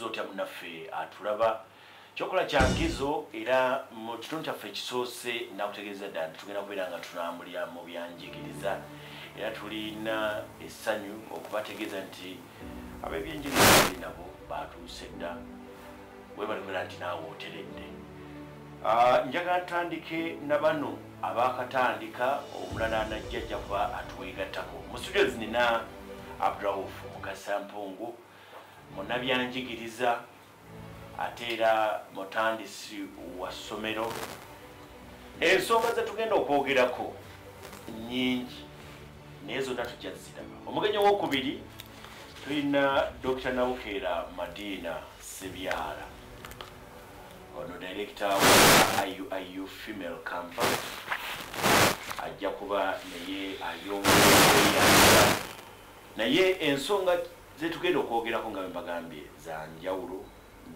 wasuza otya munaffe atulaba kyokola kyankizo era mu kitundu kyaffe ekisoose nakutegeeza ddala nti tugenda kubeera nga tunambulira mu byanjigiriza. Era tulina essanyu okubategeeza nti ab'ebyenjigiriza bali nabo batuuse dda. Webalimera nti naawe oteredde. Ah, njagala tutandike na bano abakatandika omulala anajja ajja kuba atuwegattako mu studio zinina abdurauf mukasampungu munabyanjigiriza ate era mutandisi wa ssomero. Ensonga zetugenda okwogerako nyingi naye zonna tujja ziraba omugenyi owokubiri tulina dr nawukeera madiina sebyala ono director wa iuiu female campus. Ajja kuba naye ayoweyanga naye ensonga zetugenda okwogerako nga bembagambye za njawulo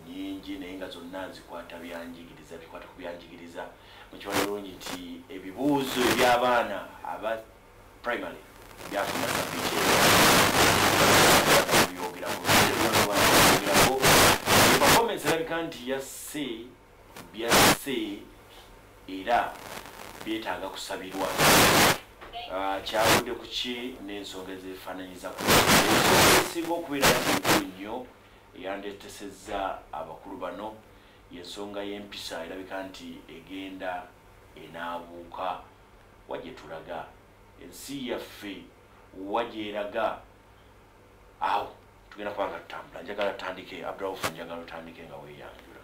nyingi naye nga zonna zikwata byanjigiriza bikwata ku byanjigiriza. Mukimanyi bulungi nti ebibuuzo ebyabaana aba primary byafuna sabiti byogerako performance erabika nti yasse byasse era byetaaga kusabirwa kyavudde ku ki n'ensonga ensonga? Esinga okubeera nkulu nnyo eyandetesezza abakulu bano. Yensonga y'empisa erabika nti egenda enaabuuka wajje tulaga ensi yaffe wagyeraga awo tugenda kuba nga tutambula. Njagala tutandike abduraufu njagala otandike nga weeyanjula.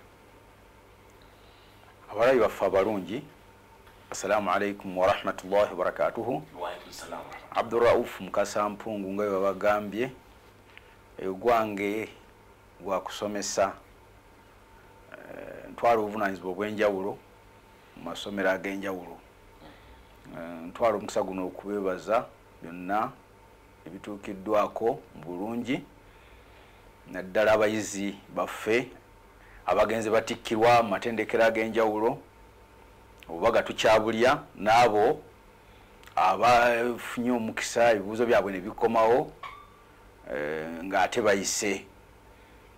Abalabi baffe abalungi assalamu alaikum warahmatullahi wabarakatuhu warahmatullahi. abduraufu mukasampungu nga bwe babagambye egwange gwakusomesa eh, ntwala obuvunanyizibwa obwenjawulo mu masomero ag'enjawulo Eh, ntwala omukisa guno okubebaza byonna ebituukiddwako mu bulungi naddala abayizi baffe abagenzi batikkirwa mu matendekero ag'enjawulo oba gatukyabulya n'abo abafunye omukisa ebibuuzo byabwe ne bikomawo eh, ng'ate bayise.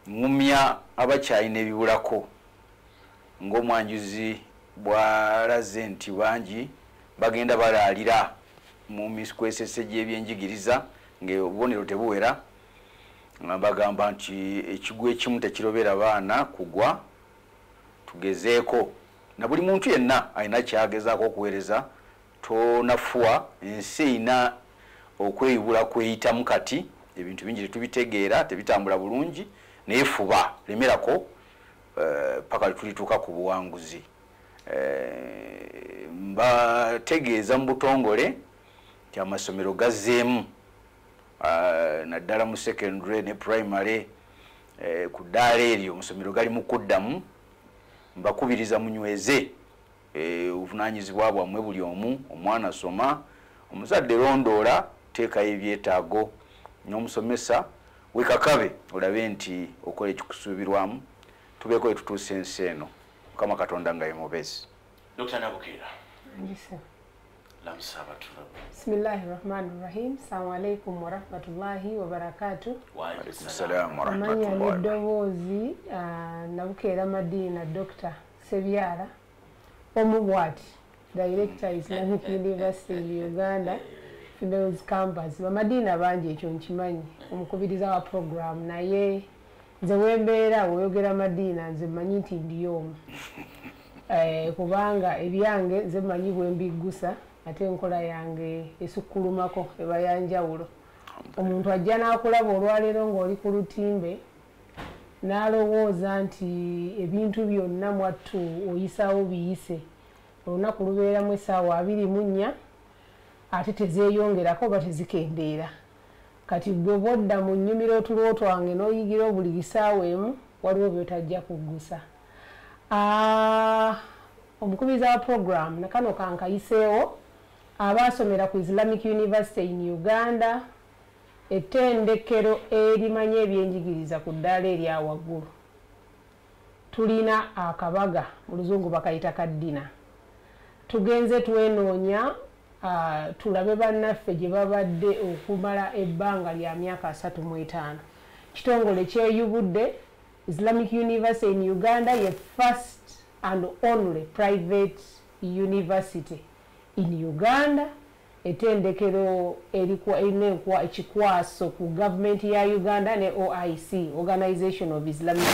Ŋŋumya abakyalina ebibulako ng'omwanjuzi bw'alaze nti bangi bagenda balaalira mu miskwesese gy'ebyenjigiriza ng'obubonero tebuwera nga bagamba nti ekigwa ekimu tekirobera baana kugwa tugezeeko na buli muntu yenna alina kyagezaako okuweereza tonafuwa ensi erina okweyubula kweyitamu kati ebintu bingi tetubitegeera tebitambula bulungi naye fuba lemerako eh, paka tulituuka ku buwanguzi. Eh, mbategeeza mu butongole nti amasomero gazzeemu. Ah, naddala mu secondary ne primary eh, ku ddaala eryo omusomero gali mu kuddamu mbakubiriza munyweze. Eh, obuvunanyizibwa bwammwe buli omu omwana asoma omuzadde londoola teekayo ebyetaago n'omusomesa wekakabe olabe nti okola ekikusuubirwamu tubeeko etutuusa ensi eno. Mukama katonda nga ye mubezi. Dr nabukeera Ndise. lamusa abatulaba bisimillahi rahmani rahim salamu alaikum warahmatullahi wabarakatu amanya n'eddoboozi ah, nabukeera madiina dr sebyala omubwati director islamic university in uganda fidelis campus. Bamadiina bangi ekyo nkimanyi omukubiriza wa program. Naye nze wembeera weoyogera madiina nze mmanyi nti ndiyomu Eh, kubanga ebyange nze mmanyi bwembiggusa ate enkola yange esukkulumako eba yanjawulo omuntu ajja n'akulaba olwaleero ng'oli ku lutimbe n'alowooza nti ebintu byonna mwattu oyisaawo biyise. Olunaku lubeeramu essaawa abiri mu nnya ate tezeeyongerako oba tezikendeera. Kati gwe bodda mu nnyumiro otulo twange n'oyigira obuli kisaawa emu waliwo byotajja kuggusa. Omukubiriza wa program nakano kankayiseewo abaasomera ku islamic university in uganda ettendekero erimanya ebyenjigiriza ku ddaala erya waggulu tulina akabaga mu luzungu bakayita kaddina. Tugenze twenoonya tulabe bannaffe gye babadde okumala ebbanga lya myaka asatu mu etaano. Kitongole kyeyubudde islamic university in uganda ye first and only private university in uganda etendekero erikwa- erina ekikwaso ku gavumenti ya uganda ne oic organization of islamic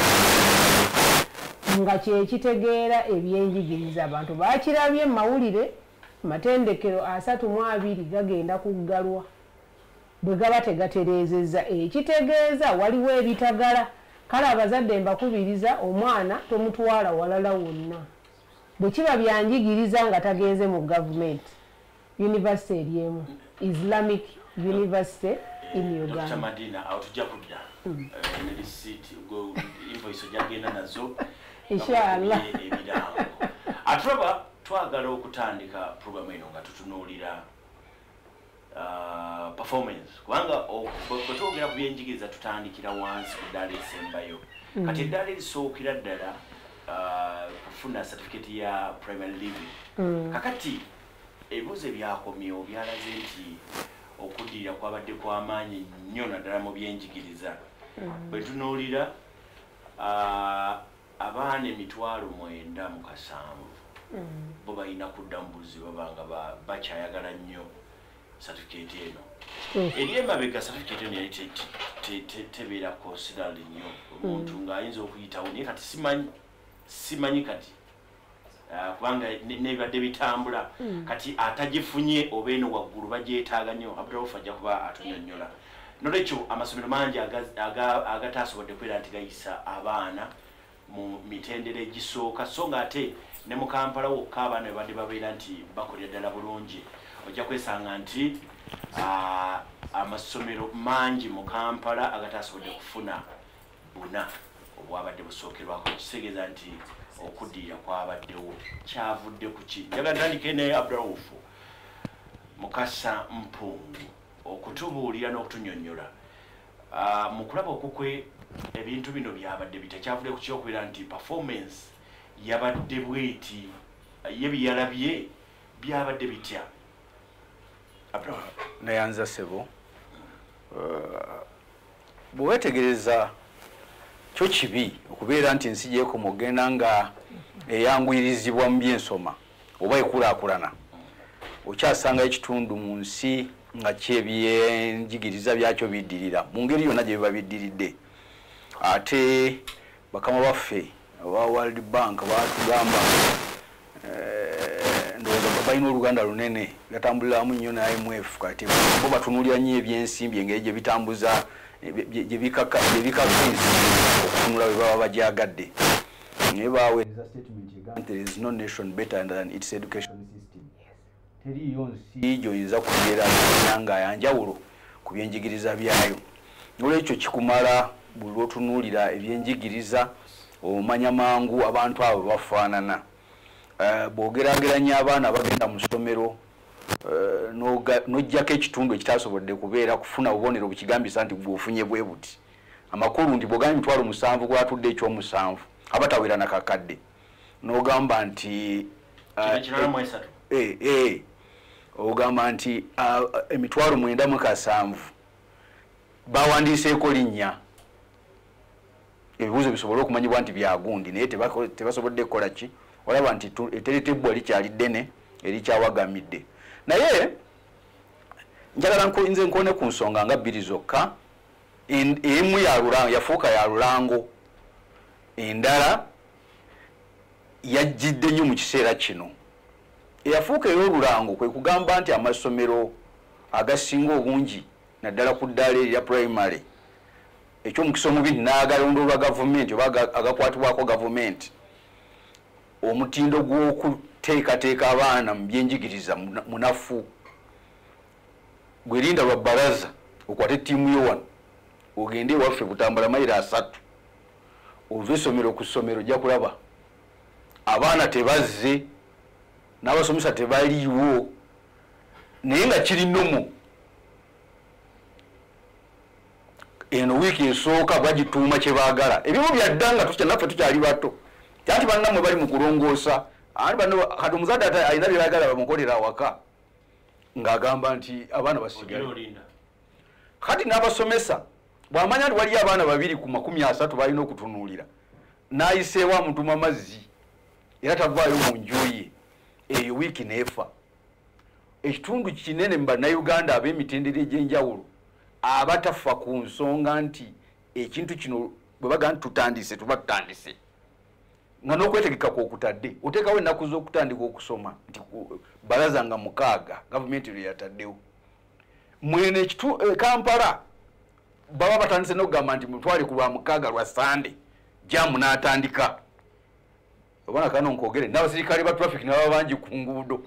nga kyekitegeera ebyenjigiriza. Abantu bakirabye mu mawulire matendekero asatu mu abiri gagenda kuggalwa. Bwe gaba tegatereezezza ekitegeeza waliwo ebitagala. Kale abazadde mbakubiriza omwana tomutwala walala wonna bwe kiba byanjigiriza nga tagenze mu gavumenti univesity eri emu. Islamic university in uganda. Madina awo tujja kudda. Eh, ne risiiti invoice ojagenda nazo. Inshallah. ebirango atulaba twagala okutandika programu eno nga tutunuulira ah, performance. Kubanga bwe twogera ku byenjigiriza tutandikira wansi ku ddaala esembayo. Kati eddaala erisookera ddala kufuna certificate ya primary living kakati ebibuuzo ebyakomyewo byalaze nti okuddirira kwabadde kwamaanyi nnyo naddala mu byenjigiriza. Bwe tunuulira ah, abaana emitwalo mwenda mu kasanvu bo balina kudda mu buzibu babanga ba- bakyayagala nnyo certificate eno. Eri emabega certificate eno yali te- te- te- tebeera considered nnyo. Omuntu ng'ayinza okuyitawo naye kati simanyi simanyi kati. Ah, kubanga ne- nebibadde bitambula. Kati atagifunye oba eno waggulu bagyetaaga nnyo abdulrauf ajja kuba atunyonnyola nolwekyo amasomero mangi aga- aga- agatasobodde kwera nti gayisa abaana mu mitendera egisooka. So nga ate ne mu kampala wokka abaana bebadde babeera nti bakolera ddala bulungi. Ojja kwesanga nti ah, amasomero mangi mu kampala agatasobodde kufuna buna obwabadde busookerwako. Kitegeeza nti okuddiira kwabaddewo kyavudde ku ki? Njagala ntandike ne abduraufu mukasa mpungu okutubuulira n'okutunyonnyola. Ah, mu kulaba okukwe ebintu bino byabadde bitakyavudde ku kyokubeera nti performance yabadde bweti ye byeyalabye byabadde bitya? Abduraufu nayanza sebo bwewetegereza kyo kibi okubeera nti ensi gyekoma ogenda nga eyanguyirizibwa mu byensoma oba ekulaakulana. Okyasanga ekitundu mu nsi nga kyebyenjigiriza byakyo biddirira mu ngeri yonna gye biba biddiridde. Ate bakama baffe oba world bank batugamba eh, balina oluganda lunene gatambuliramu nnyo ne imf kati bo batunulira nnyo ebyensimbi engeri gye bitambuza gye- gye bikaka gye bikaka ensi okutunula bwe baba bagyagadde naye baweereza statement egamba there is no nation better than its education system. Teriyo nsi gyoyinza kugeranya nga yanjawulo ku byenjigiriza byayo. Olwekyo kikumala buli lwotunuulira ebyenjigiriza omanya mangu abantu abo bafaanana. Eh, bw'ogerageranya abaana bagenda mu ssomero n'oggyako ekitundu ekitasobodde kubeera kufuna bubonero bukigambisa nti bw'ofunye bwe buti. Amakulu nti bw'ogamba emitwalo musanvu gwatudde ekyomusanvu aba tawera nakakadde n'ogamba nti eh, Eh, eh. ogamba nti ah, emitwalo mwenda mu kasanvu bawandiiseeko linnya. Ebibuuzo bisobole okumanyibwa nti byagundi naye tebasobodde kukola ki? Olaba nti tu- etteretebbwa likyali ddene erikyawagamidde naye njagala nze nkone ku nsonga nga bbiri zokka. Emu yafuuka ya lulango. Endala yajjidde nnyo mu kiseera kino. Eyafuuka ey'olulango kwe kugamba nti amasomero agasinga obungi naddala ku ddaala erya primary ekyomukisa omubi n'agalondolwa gavumenti oba aga- agakwatibwako gavumenti. Omutindo gw'okuteekateeka abaana mu byenjigiriza muna- munafu gwerinda lwa bbalaza okwate ttiimu yo wano ogende ewaffe butambula mayiro asatu. Ova essomero ku ssomero ojja kulaba abaana tebazze n'abasomesa tebaliiwo naye nga kiri nomo eno wiiki esooka bagituuma kyebaagala ebimu byadda nga naffe tukyali bato. Tyati bannamwe bali mu kulongoosa ati bano kati omuzadde alina byebaagala bamukolera awaka ng'agamba nti abaana basigale kati n'abasomesa bw'amanya nti waliyo abaana babiri ku makumi asatu balina okutunuulira n'ayiseewo amutuma mazzi era tavaayo mu nju ye eyo wiiki neefa ekitundu kinene mu bannayuganda ab'emitendera egy'enjawulo abatafa ku nsonga nti ekintu kino bwe bagaa nti tutandise tuba tutandise nga n'okwetegeka kwokutadde oteekawo ennaku z'okutandika okusoma nti balaza nga mukaaga gavumenti lwe yataddewo. Mwene e, kampala baba batandise n'okugamba nti mutwale ku lwa mukaaga lwa sande jamu n'atandika. Obana kano nkogere n'abasirikale ba traffic nababa bangi ku nguudo.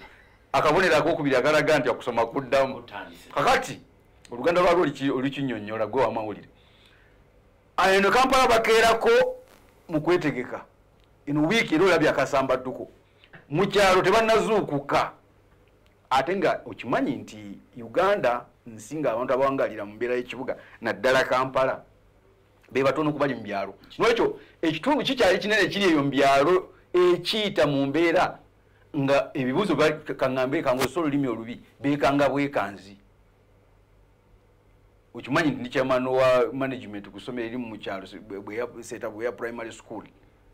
Akabonero akokubiri akalaga nti akusoma kuddamu. Kakati oluganda lwalwo olukinyonyola gwe wamawulire. Eno kampala bakeerako mu kwetegeka eno wiiki era olabye akasambadduko mu kyalo tebanazuukuka ate nga okimanyi nti uganda nsi nga abantu abawangalira mu mbeera y'ekibuga naddala kampala. Be batono kubali ekitundu kikyali kinene kiri eyo mu byalo ekiyita mu mbeera nga ebibuuzo kaŋŋambe kangaosa olulimi olubi beekanga bwekanzi. Okimanyi nti ndikyamano wa management ku ssomero erimu mu kyalo se- bwe- bwe ya- seeta bwe ya primary school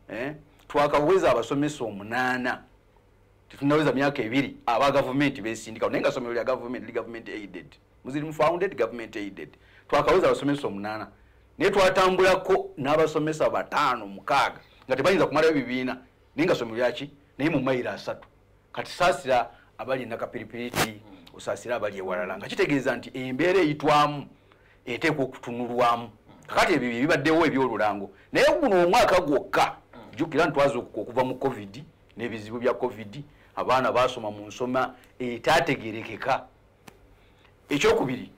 eh? Twakaweza abasomesa omunaana tetunaweza myaka ebiri aba gavumenti besindikawo naye nga somero lya gavumenti li government aided muzirimu founded government aided. Twakaweza abasomesa omunaana. Naye twatambulako n'abasomesa bataano mukaaga nga tebayinza kumalayo bibiina naye nga somero lyaki naye mu mayiro asatu. Kati saasira abali nakapiripiriti osaasira abali ewalala nga kitegeeza nti embeera eyitwamu eteekwa okutunulwamu. Kakati ebyo bibaddewo ebyolulango. Naye guno omwaka gwokka jjukira ntwazuukuka okuva mu covid n'ebizibu bya covid abaana basoma mu nsoma etaategerekeka ekyokubiri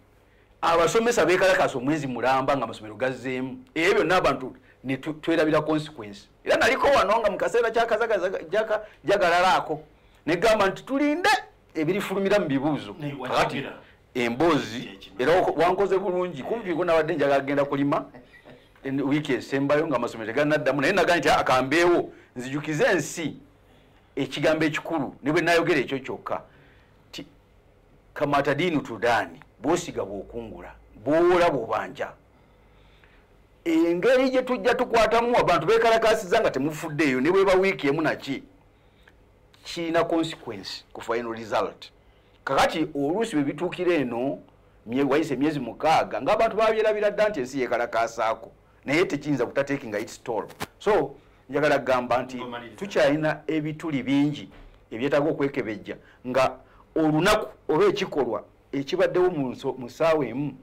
abasomesa bekalakasa omwezi mulamba nga amasomero gazzeemu. Ebyo byonna abantu ne tu- twerabira consequence. Era naliko wano nga mu kaseera kyakazagalalaako negamba nti tulinde ebirifulumira mu bibuuzo. Wakigira. emboozi era wankoze bulungi. Kumpiiko nabadde njagala kgenda kulima wiiki esembayo nga amasomero. Teganaddamu naye nagaa nti akambeewo nzijukize ensi. Ekigambo ekikulu. Ne bwe nayogera ekyo kyokka. Ti kamatadini tudani bwosiga bwokungula bwowola bwobanja. Engeri gye tujja tukwatamu abantu bekalakasiza nga temufuddeeyo ne bweba wiiki emu naki kirina consequence ku final result. Kakati oluusi bwe bituukira eno wayise emyezi mukaaga ng'abantu babyerabira dda nti ensi yekalakaasaako naye tekiyinza kutatekinga its toll so njagala kugamba nti tukyalina ebituli bingi ebyetaaga okwekebejja nga olunaku oba ekikolwa ekibaddewo mu ssaawa emu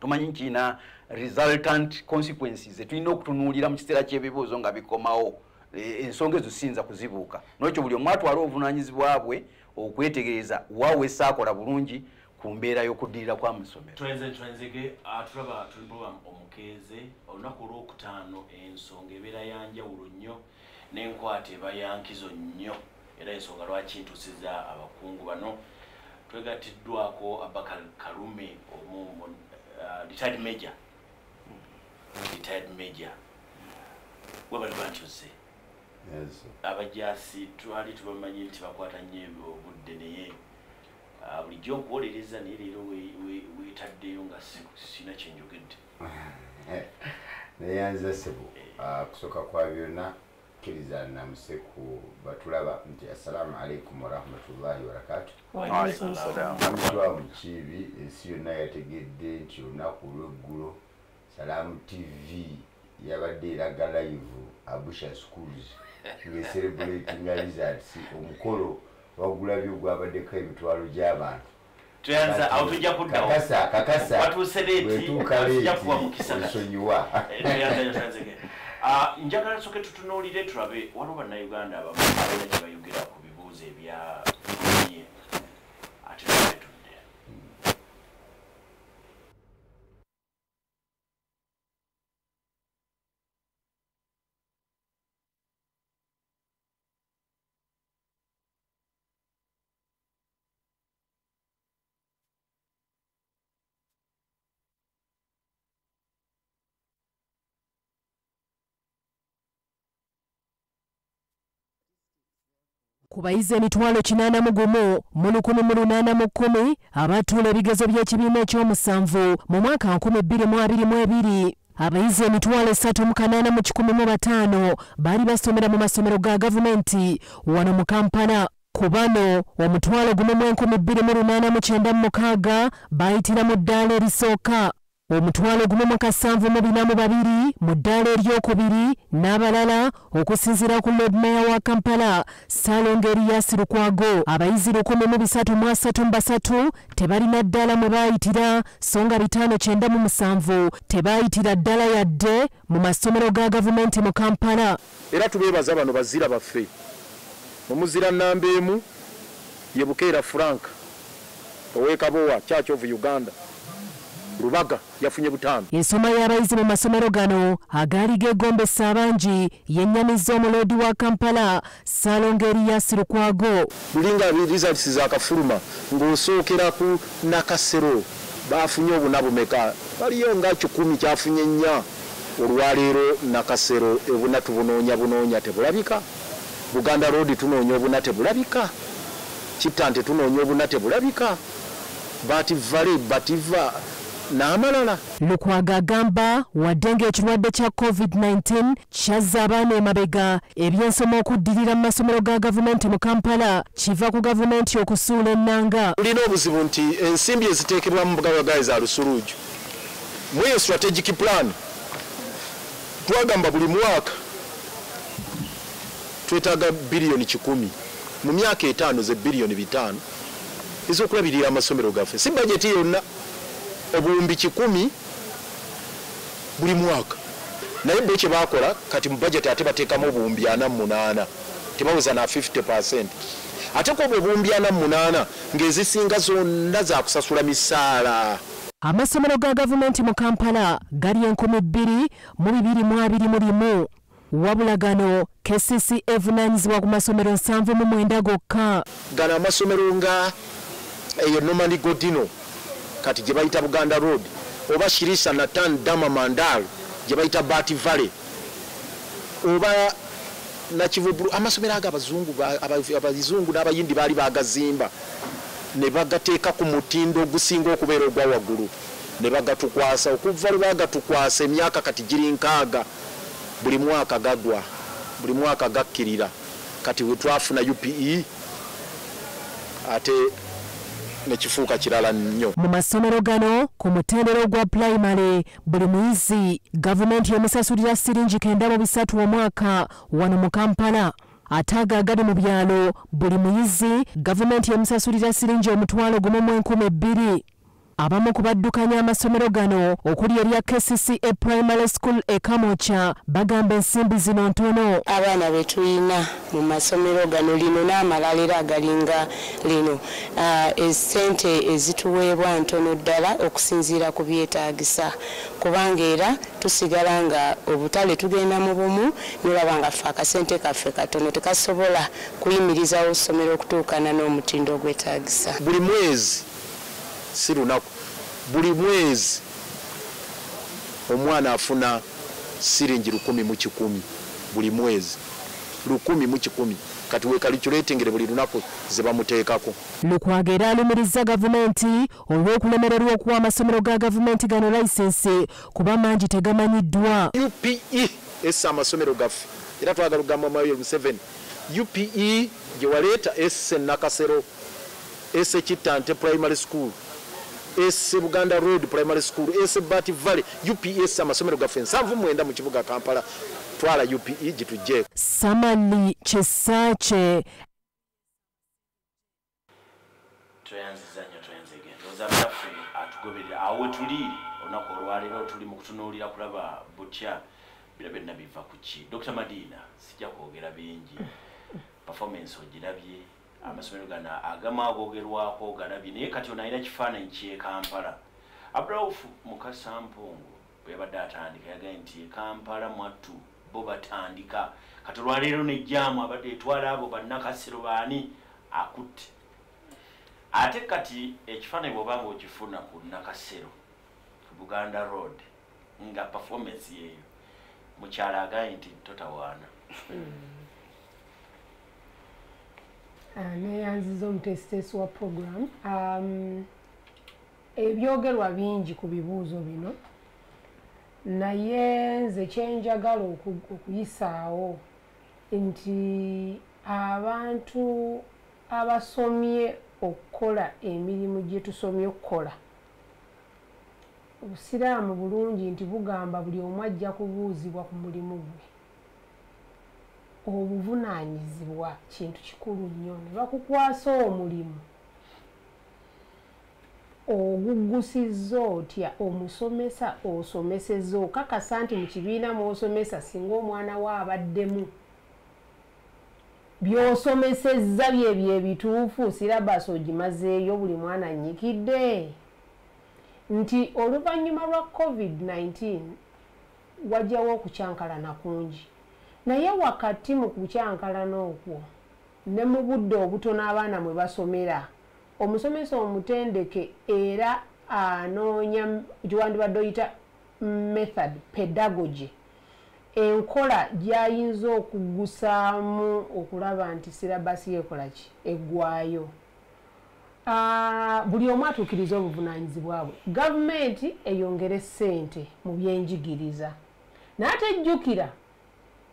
tumanyi nti kiyina resultant consequences etulina okutunuulira mu kiseera ky'ebibuuzo nga bikomawo. E, ensonga ezo siyinza kuzibuuka. Nolwekyo buli omu atwala obuvunanyizibwa bwe okwetegereza waawe esaakola bulungi ku mbeera y'okuddirira kw'amasomero twenze twenzege ah, tuli program omukeeze olunaku olwokutaano ensonga ebeera yanjawulo nnyo n'enkwata eba yankizo nnyo. Era ensonga lwaki ntusiza abakungu bano? Twegattiddwako abakar kalume omu mu- ah, retired major. Retired major. Webali bantyuze Yes. abajasi twali tubamanyi nti bakwata nnyo obudde naye bulijjo nkuwolereza naye leero we- we- weetaddeyo nga si- sina kyenjogedde naye nze sebo ah, kusooka kwa byonna kkiriza namuse ku batulaba nti assalamu alaikum warahmatullahi wabarakatu Waalaikum salaam. amitwa mu kiibi ensi yonna yategedde nti olunaku olweggulo salaamu tv yabadde eraga live abusha schools ngecelebratinga results omukolo wagulabyo ogwabaddeko emitwalo gy'abantu. Tuyanza awo tujja kuddawo. kakasa kakasa Watuuse leeti, bwetuuka tujja kuva mu leeti kisaka. onsonyiwa Eh, Ah, njagala tusooke tutunuulire tulabe waliwo bannayuganda abamu abalina kye bayogera ku bibuuzo ebya ku bayizi emitwalo kinaana mu gumu mu lukumi mu lunaana mu kkumi abatuula ebigezo by'ekibiina ekyomusanvu mu mwaka nkumi bbiri mu abiri mu ebiri. Abayizi emitwalo esatu mu kanaana mu kikumi mu bataano baali basomera mu masomero ga gavumenti wano mu kampala. Ku bano omutwalo gumu mu enkumi bbiri mu lunaana mu kyenda mu mukaaga baayitira mu ddaala erisooka omutwalo gumu mu kasanvu mu bina mu babiri mu ddaala eryokubiri n'abalala okusinziira ku lord mayor wa kampala saalonga eriyasi lukwago. Abayizi lukumi mu bisatu mu asatu mu basatu tebalina ddala mwe baayitira so nga bitaano kyenda mu musanvu tebaayitira ddala yadde mu masomero ga gavumenti mu kampala. Era tubeebaza bano bazira baffe. Omuzira namba emu ye bukeera frank ow'ekabowa church of uganda lubaga yafunye butaano ensoma y'abayizi mu masomero gano agaali geegombesa abangi yennyamiza omuloodi wa kampala saalonga eriyasi lukwago lulinga results zakafuluma ng'osookera ku nakasero bafunye obuna bumeka baliyo nga kikumi kyafunye nnya olwaleero nakasero obuna tubunoonya bunoonya tebulabika. Buganda road tunoonya obuna tebulabika. Kittante tunoonya obuna tebulabika. Bativale bativa n'amalala. Lukwago agamba wadde ng'ekirwadde kya covid-19 kyazza abaana emabega ebyensoma okuddirira mu masomero ga gavumenti mu kampala kiva ku gavumenti okusuula ennanga. Tulina obuzibu nti ensimbi eziteekebwa mu bugabagayi za lusuluuju mu eyo strategic plan. Twagamba buli mwaka twetaaga biliyoni kikumi mu myaka etaano ze biliyoni bitaano ez'okulabirira amasomero gaffe. Si bajeti yonna obuwumbi kikumi buli mwaka. Naye bo kyebakola kati mu bajeti ate bateekamu obuwumbi ana mu munaana tebaweza na 50 ate ku obwo obuwumbi ana mu munaana ng'ezisinga zonna zakusasula misaala. Amasomero ga gavumenti mu kampala gali enkumi bbiri mu bibiri mu abiri mu limu. Wabula gano kcc evunaanyizibwa ku masomero nsanvu mu mwenda gokka gano amasomero nga eyo nomani godino kati gye bayita buganda road oba shirisa natan dama mandal gye bayita bat valley. Oba nakivubulu amasomero ago abazungu ba- aba- abazungu n'abayindi baali bagazimba ne bagateeka ku mutindo ogusinga okubeera ogwa waggulu. Ne bagatukwasa okuva lwe bagatukwasa emyaka kati giri nkaaga buli mwaka gagwa buli mwaka gakkirira. Kati we twafuna upe ate nekifuuka kirala nnyo. Mu masomero gano ku mutendero gwa pulayimale buli muyizi gavumenti emusasulira siringi kenda mu bisatu omwaka wano mu kampala. Ate ago agali mu byalo buli muyizi gavumenti emusasulira siringi omutwalo gumu mu enkumi ebbiri abamu ku baddukanya amasomero gano okuli erya kcc e primary school e kamokya bagamba ensimbi zino ntono. Abaana be tulina mu masomero gano lino n'amalala era agalinga lino. Ah, esente ezituweebwa ntono ddala okusinziira ku byetaagisa. Kubanga era tusigala nga obutale tugenda mu bumu nolaba nga ffe akasente kaffe katono tekasobola kuyimirizawo essomero okutuukana n'omutindo ogwetaagisa. Buli mwezi si lunaku. Buli mwezi omwana afuna siringi lukumi mu kikumi buli mwezi. Lukumi mu kikumi. Kati wekalikuletingere buli lunaku zebamuteekako lukwago era alumiriza gavumenti olw'okulemererwa okuwa amasomero ga gavumenti gano layisensi kuba mangi tegamanyiddwa. Upe essa amasomero gaffe. Era twagala okugamba mayo museveni upe gye waleeta esse nakasero esse kittante primary school esse buganda road primary school esse bat valley ups amasomero gaffe ensanvu mwenda mu kibuga kampala. Twala upe gitujjeeko samali ndowooza byaffe atugoberera awo we tuli olunaku olwaleero tuli mu kutunuulira kulaba butya bira byonna biva ku ki? Dr madina sijja kwogera bingi. Performance ogirabye amasomero gano agamu agoogerwako ogalabye naye kati ono alina kifaananyi kye kampala. Abduraufu mukasampungu bwe yabadde atandika yagaye nti kampala mwattu bo batandika. Kati olwaleero nejjaamu abadde etwala abo bannakasiro baani? Akutte. Ate kati ekifaananyi bw'oba nga okifuna ku nakasero ku buganda road nga performance yeeyo mukyala agaye nti totawaana. Ah, neyanziza omutesitesi wa program. Um, ebyogerwa bingi ku bibuuzo bino. Naye nze kyenjagala oku- okuyisaawo nti abantu abasomye okukola emirimu gye tusomye okukola obusiraamu bulungi nti bugamba buli omu ajja kubuuzibwa ku mulimu gwe obuvunaanyizibwa kintu kikulu nnyo ne bakukwasa omulimu. Ogugusizza otya? Omusomesa osomesezza okakasa nti mu kibiina mwosomesa singa omwana we abaddemu. By'osomesezza byebyo ebituufu sirabasi ogimazeeyo buli mwana annyikidde nti oluvannyuma lwa covid-19 wajjawo okukyankalana kungi naye wakati mu kukyankalana okwo ne mu budde obutono abaana mwe basomera omusomesa omutendeke era anoonya giwandibadde oyita method pedagogy. Enkola gyayinza okugusaamu okulaba nti sirabasi yekola ki? Eggwayo. Buli omu atuukiriza obuvunanyizibwa bwe. Gavumenti eyongere ssente mu byenjigiriza. Naye tejjukira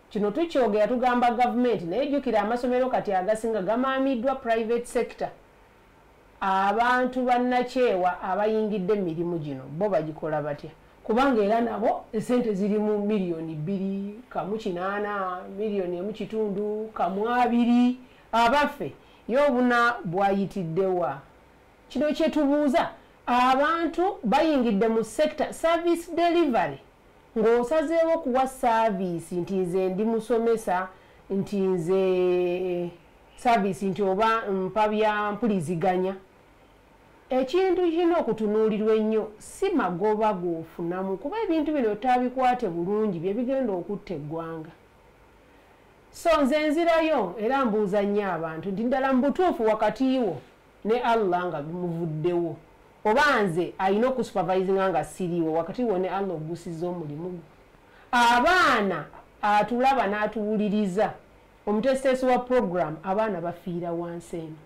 kino tukyogera tugamba gavumenti naye jjukira amasomero kati agasinga gamaamiddwa private sector. Abantu bannakyewa abayingidde emirimu gino bo bagikola batya? Kubanga era nabo esente zirimu miliyoni bbiri kamu kinaana miliyoni emu kitundu kamu abiri abaffe. Yobuna bwayitiddewa kino kyetubuuza abantu bayingidde mu sector service delivery ng'osazeewo kuwa saaviisi nti nze ndi musomesa nti nze saaviisi nti oba mpa bya mpuliziganya. Ekintu kirina okutunuulirwa ennyo si magoba g'ofunamu kuba ebintu bino tabikwate bulungi bye bigenda okutta eggwanga. So nze nzirayo era mbuuza nnyo abantu nti ddala mu butuufu wakati wo ne allah nga bimuvuddewo oba nze alina okusupervisinga nga siriiwo wakati wo ne allah ogusiza omulimu gwe. Abaana atulaba n'atuwuliriza. Omutesitesi wa program abaana bafiira wansi eno.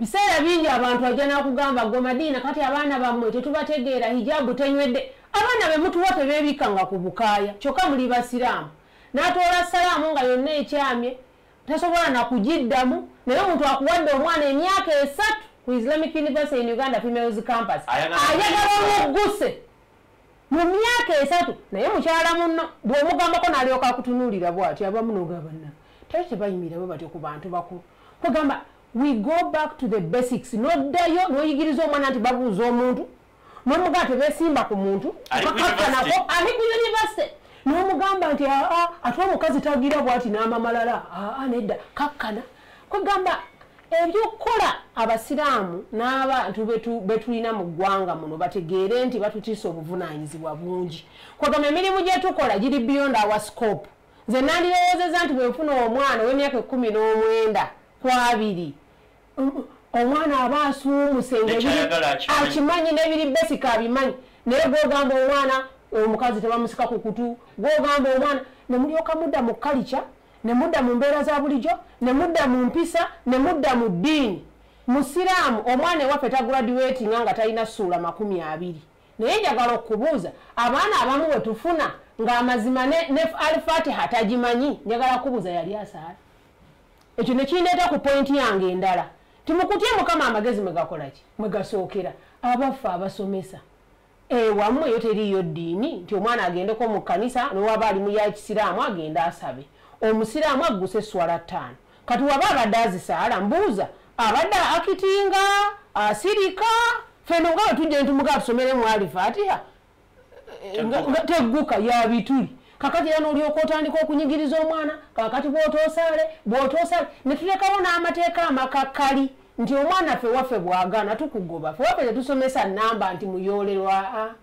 Biseera bingi abantu ajja nakugamba gwe madiina kati abaana bammwe tetubategeera hijabu tenywedde. Abaana be mutuwa tebeebikanga ku bukaaya kyokka muli basiraamu. N'atoola salaamu nga yonna ekyamye tasobola nakugiddamu naye omuntu akuwadde omwana emyaka esatu ku islamic university in uganda females campus. Ayagala omuguse mu myaka esatu naye mukyala muno bw'omugambako n'alyoka akutunuulira bw'ati abamu nogabanna tali tebayimirawo batyo ku bantu bakulu. Kwegamba we go back to the basics. Noddayo n'oyigiriza omwana nti babuuza omuntu n'omugamba tebeesimba ku muntu university. ali ku university. N'omugamba nti aa ate omukazi tagira bw'ati n'amamalala? Aa nedda. Kakkana. Kwegamba ebyokukola abasiraamu n'abantu betu- betulina mu ggwanga muno bategeere nti batutiisa obuvunaanyizibwa bungi. Kwegamba emirimu gye tukola giri beyond our scope. Nze nandirowoozeza nti bwe nfuna omwana ow'emyaka ekkumi n'omwenda ku abiri omwana aba asuumuse nga ebiri- Nekyayagala akimanyi. akimanyi n'ebiri besika abimanyi. Naye gwogamba omwana omukazi tebamusika ku kutu gwogamba omwana nemulyoka mudda mu kalica nemudda mu mbeera za bulijjo nemudda mu mpisa nemudda mu ddiini. Musiraamu omwana ewaffe tagraduatinga nga talina ssuula makumi abiri. Naye njagala okubuuza abaana abamu bwe tufuna ng'amazima ne, ne alifatiha tagimanyi? Njagala kubuuza yali asaala. Ekyo nekindeeta ku pointi yange endala. Timukutye mukama amagezi mwegakolaki mwegasookera abaffe abasomesa. Ewamu eyo teriyo ddiini? Nti omwana agendeko mu kkanisa newaba ali mu ya kisiraamu agende asabe omusiraamu agguse eswala ttaano. Kati waba abadde azisaala mbuuza abadde akitinga asirika? Feno nga wetujja nitumugaa tusomere mu alifatiha nga tegguka yabituli kakati era nolyoka otandika okunyigiriza omwana kakati bwotosale bwotosale netulekawo n'amateeka amakakkali nti omwana ffe waffe bwagaana tukugoba ffe waffe tetusomesa namba nti muyolerwa a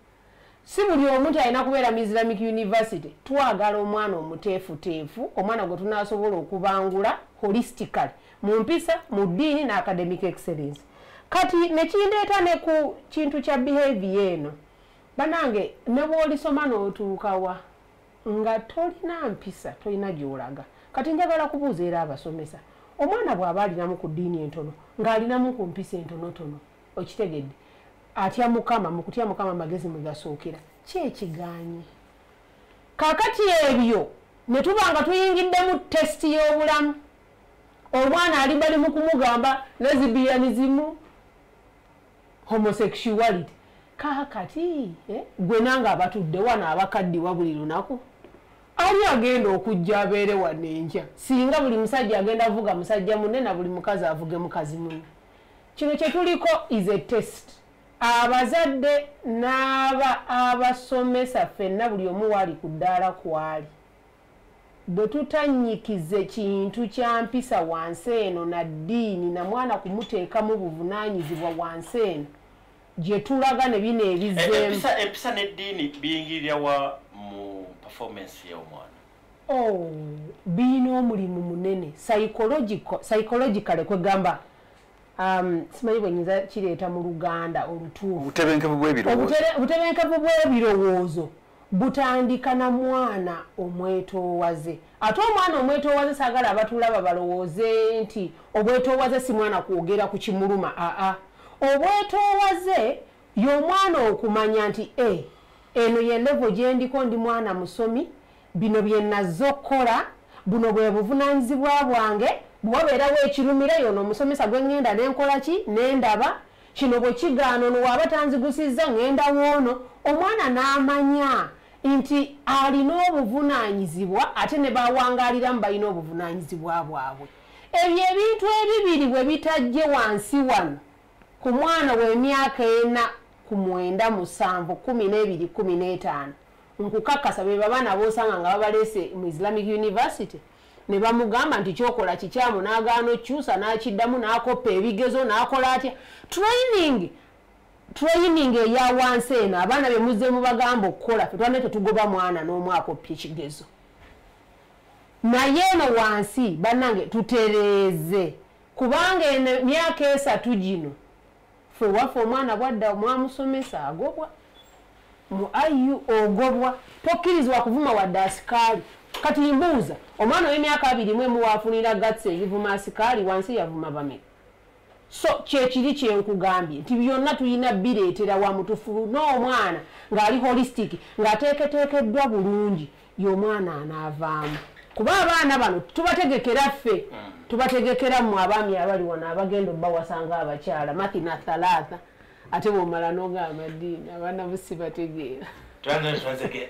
si buli omu nti alina kubeera mu islamic university twagala omwana omuteefuteefu omwana gwe tunasobola okubangula holistically mu mpisa mu ddiini ne academic excellence. Kati nekindeeta ne ku kintu kya behavior eno banange ne bwolisoma n'otuukawa nga tolina mpisa tolina gyolaga. Kati njagala kubuuza era abasomesa omwana bw'aba alinamu ku ddiini entono ng'alinamu ku mpisa entonotono okitegedde atya mukama mu kutya mukama amagezi mwe gasookera ki ekiganye kaakati ebyo ne tuba nga tuyingidde mu tesiti y'obulamu omwana ali bali mu kumugamba lesbianism homosexuality. Kaakati eh, gwe nange abatudde wano abakaddiwa buli lunaku ali agenda okujja abeere wano enkya. Singa buli musajja agenda avuga musajja munne na buli mukazi avuge mukazi munne. Kino kyetuliko is a test abazadde n'aba abasomesa ffenna buli omu waali ku ddaala kwali bwe tutanyikize kintu kya mpisa wansi eno na ddiini na mwana kumuteekamu buvunaanyizibwa wansi eno gye tulaga ne bino ebizeemu empisa empisa n'eddiini biyingirira wa mu performance y'omwana Oh, birina omulimu munene. Psychological- kwegamba um, simanyi bwenyinza kireeta mu luganda olutuufu. Obutebenkevu bw'ebirowoozo. Obutere- obutebenkevu bw'ebirowoozo butandika na mwana omwetoowaze. Ate omwana omwetoowaze saagala abatulaba balowooze nti obwetoowaze si mwana kwogera ku kimuluma aa. Obwetoowaze y'omwana okumanya nti e eno ye levo gye ndiko ndi mwana musomi bino bye nazze okukola buno bwe buvunaanyizibwa bwange bwewabeerawo ekirumira yono omusomesa gwe ŋŋenda nenkola ki? Nendaba kino bwe kigaana ono waaba tanzigusizza ŋŋenda woono omwana n'amanya nti alina obuvunaanyizibwa ate ne bawangaaliramu balina obuvunaanyizibwa bwabwe. Ebyo ebintu ebibiri bwe bitajje wansi wano ku mwana w'emyaka ena ku mwenda musanvu kumi n'ebiri kumi n'etaano nkukakasa be babaana boosanga nga babaleese mu islamic university ne bamugamba nti kyokola kikyamu n'agaana okyusa n'akiddamu n'akoppa ebigezo n'akola atya? Training training eya wansi eno abaana be muzze mubagamba okukola fe twanne tetugoba mwana n'omu akoppya ekigezo. Naye eno wansi bannange tutereeze. Kubanga eno emyaka esatu gino fe waffe omwana bwadda mwamusomesa agobwa mu iu ogobwa. Tokkirizibwa kuvuma wadde asikaali. Kati mbuuza omwana ow'emyaka abiri mu emu waafunira gatsi ebivuma asikaali wansi yavuma bameka. So kyekiri kyenkugambye nti byonna tulina bireetera wamu tufune omwana ng'ali holistic ng'ateeketeekeddwa bulungi y'omwana anaavaamu. Kuba abaana bano tubategekera ffe tubategekera mu abaami abali wano abagenda obbawasanga abakyala mathina thalatha ate bwomala n'ogamba ddiini abaana busi bategeera twanzani twanzege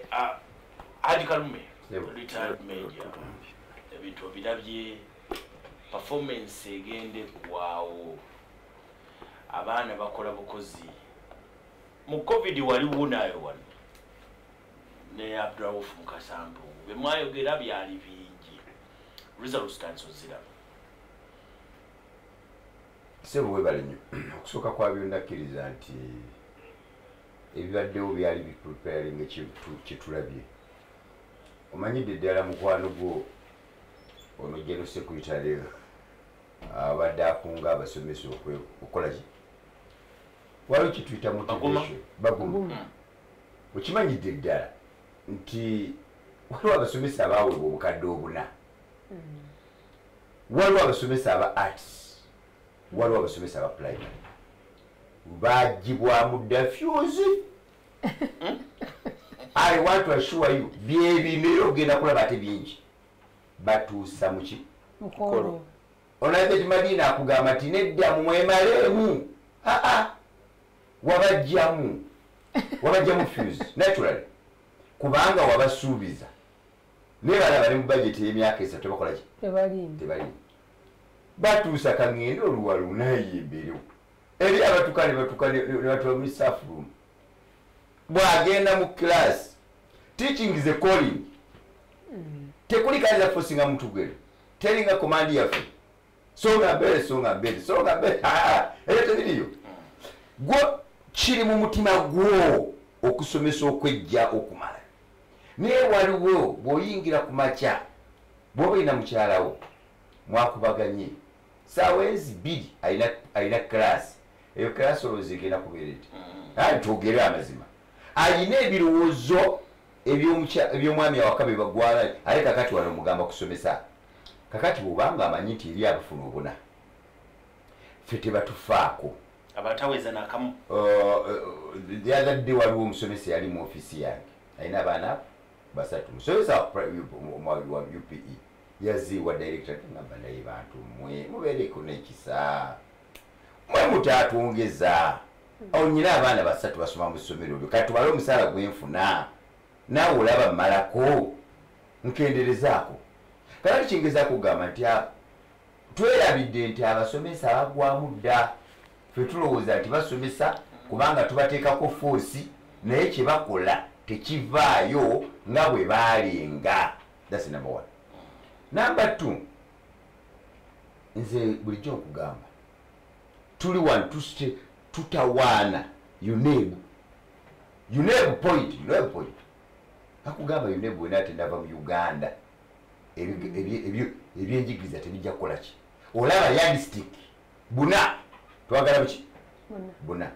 haji kalume Yebo. retired major ebintu obirabye performance egende kugwawo abaana bakola bukozi. Mu covid waliwo nayo wano. Ne abdurauf mukasambu bemwayogera byali bingi. Results tansoziraba sebo webale nnyo. Okusooka kwabyo ndakkiriza nti ebibaddewo byali bipreparing kyetulabye omanyidde ddala mukwano gwo ono geno sekuritale abadde akunga abasomesa okwe- okukola ki? Waliwo kyetuyita motivation baguma. Okimanyidde ddala nti waliwo abasomesa abaweebwa obukadde obuna. Waliwo abasomesa aba arts waliwo abasomesa aba primary. Bagibwamu dafyuzi i want to assure you byebimera ogenda kulaba ate bingi batuusa muki mukolo. Onabet madina akugamba nti nedda mumwemaleemu aa wabajjamu wabajjamu fuse. Naturally. Kubanga wabasuubiza. Naye balaba ne mu bajeti y'emyaka esatu tebakola ki? Tebalimu tebalimu batuusa kaŋŋende oluwalu nayemberewo eri abatuka ne batuka ne ne batuba mu staffroom bw'agenda mu class teaching is a calling tekuli kaza fosinga muntu gwere teringa komandi yaffe. Songa mbere songa mbere songa mbere eyo tebiriyo gwo kiri mu mutima gwo okusomesa okwejja okumala. Naye waliwo bw'oyingira ku makya bw'oba olina mukyalawo mwakubaganye. Saawa ezi bbiri alina class. Eyo class olowooza egenda kubeera eti ayi twogere amazima. Alina ebirowoozo eby'omwami awaka bye bagwala ate kakati wano mugamba kusomesa. Kakati bwobanga amanyi nti eri abafuna obuna ffe tebatufaako. Abataweza nakamu. Yadde waliwo omusomesa yali mu ofisi yange. Alina abaana basatu. Musomesa wa upe yaziibwa director ngamba naye bantu mmwe mubeereko nekisa. Mwe mutatwongeza awo nyina abaana basatu basoma mu ssomero lyo kati tubale omusaala gwenfuna naawe olaba mmalako nkenderezaako. Kakati kingezaako kugamba nti a- twerabidde nti abasomesa bagwamu dda ffe tulowooza nti basomesa kubanga tubateekako foosi naye kyebakola tekivaayo nga bwe baalenga. Thats number one. Number two nze bulijjo nkugamba. Tuli wano tutawaana. Uneb uneb point uneb point akugamba uneb wena tendava mu uganda. Ebyenjigiriza tebijja kukola ki? Olaba yardstick buna twagala buki? Buna.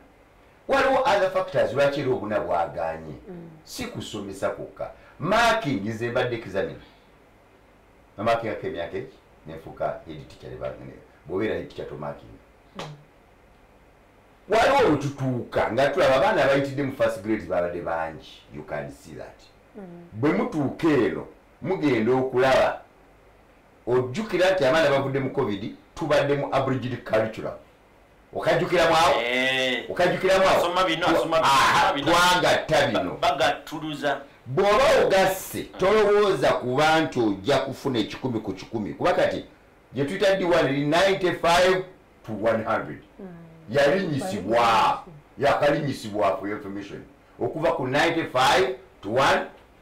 Waliwo other factors lwaki era obuna bwaganye? Si kusomesa kwokka. Marking ze mbadde examine amakinga kemyaka eki nenfuuka lebagene bwobeera head teacher tomakinga waliwo wetutuuka nga tulaba abaana abayitidde mu first grade babadde bangi. You can see that bwe mutuuka eno mugenda okulaba. Ojjukira nti abaana bavudde mu covid tubadde mu abridged curriculum. Okajjukiramu awo? Okajjukiramu awo? Asoma bino, bagattuluza. Bw'oba ogasse tolowooza kuba nti ojja kufuna ekikumi ku kikumi. Kuba kati gye tuyita d1 eri 95 to 100 yalinyisibwa. Yakalinyisibwa for information. Okuva ku 95 to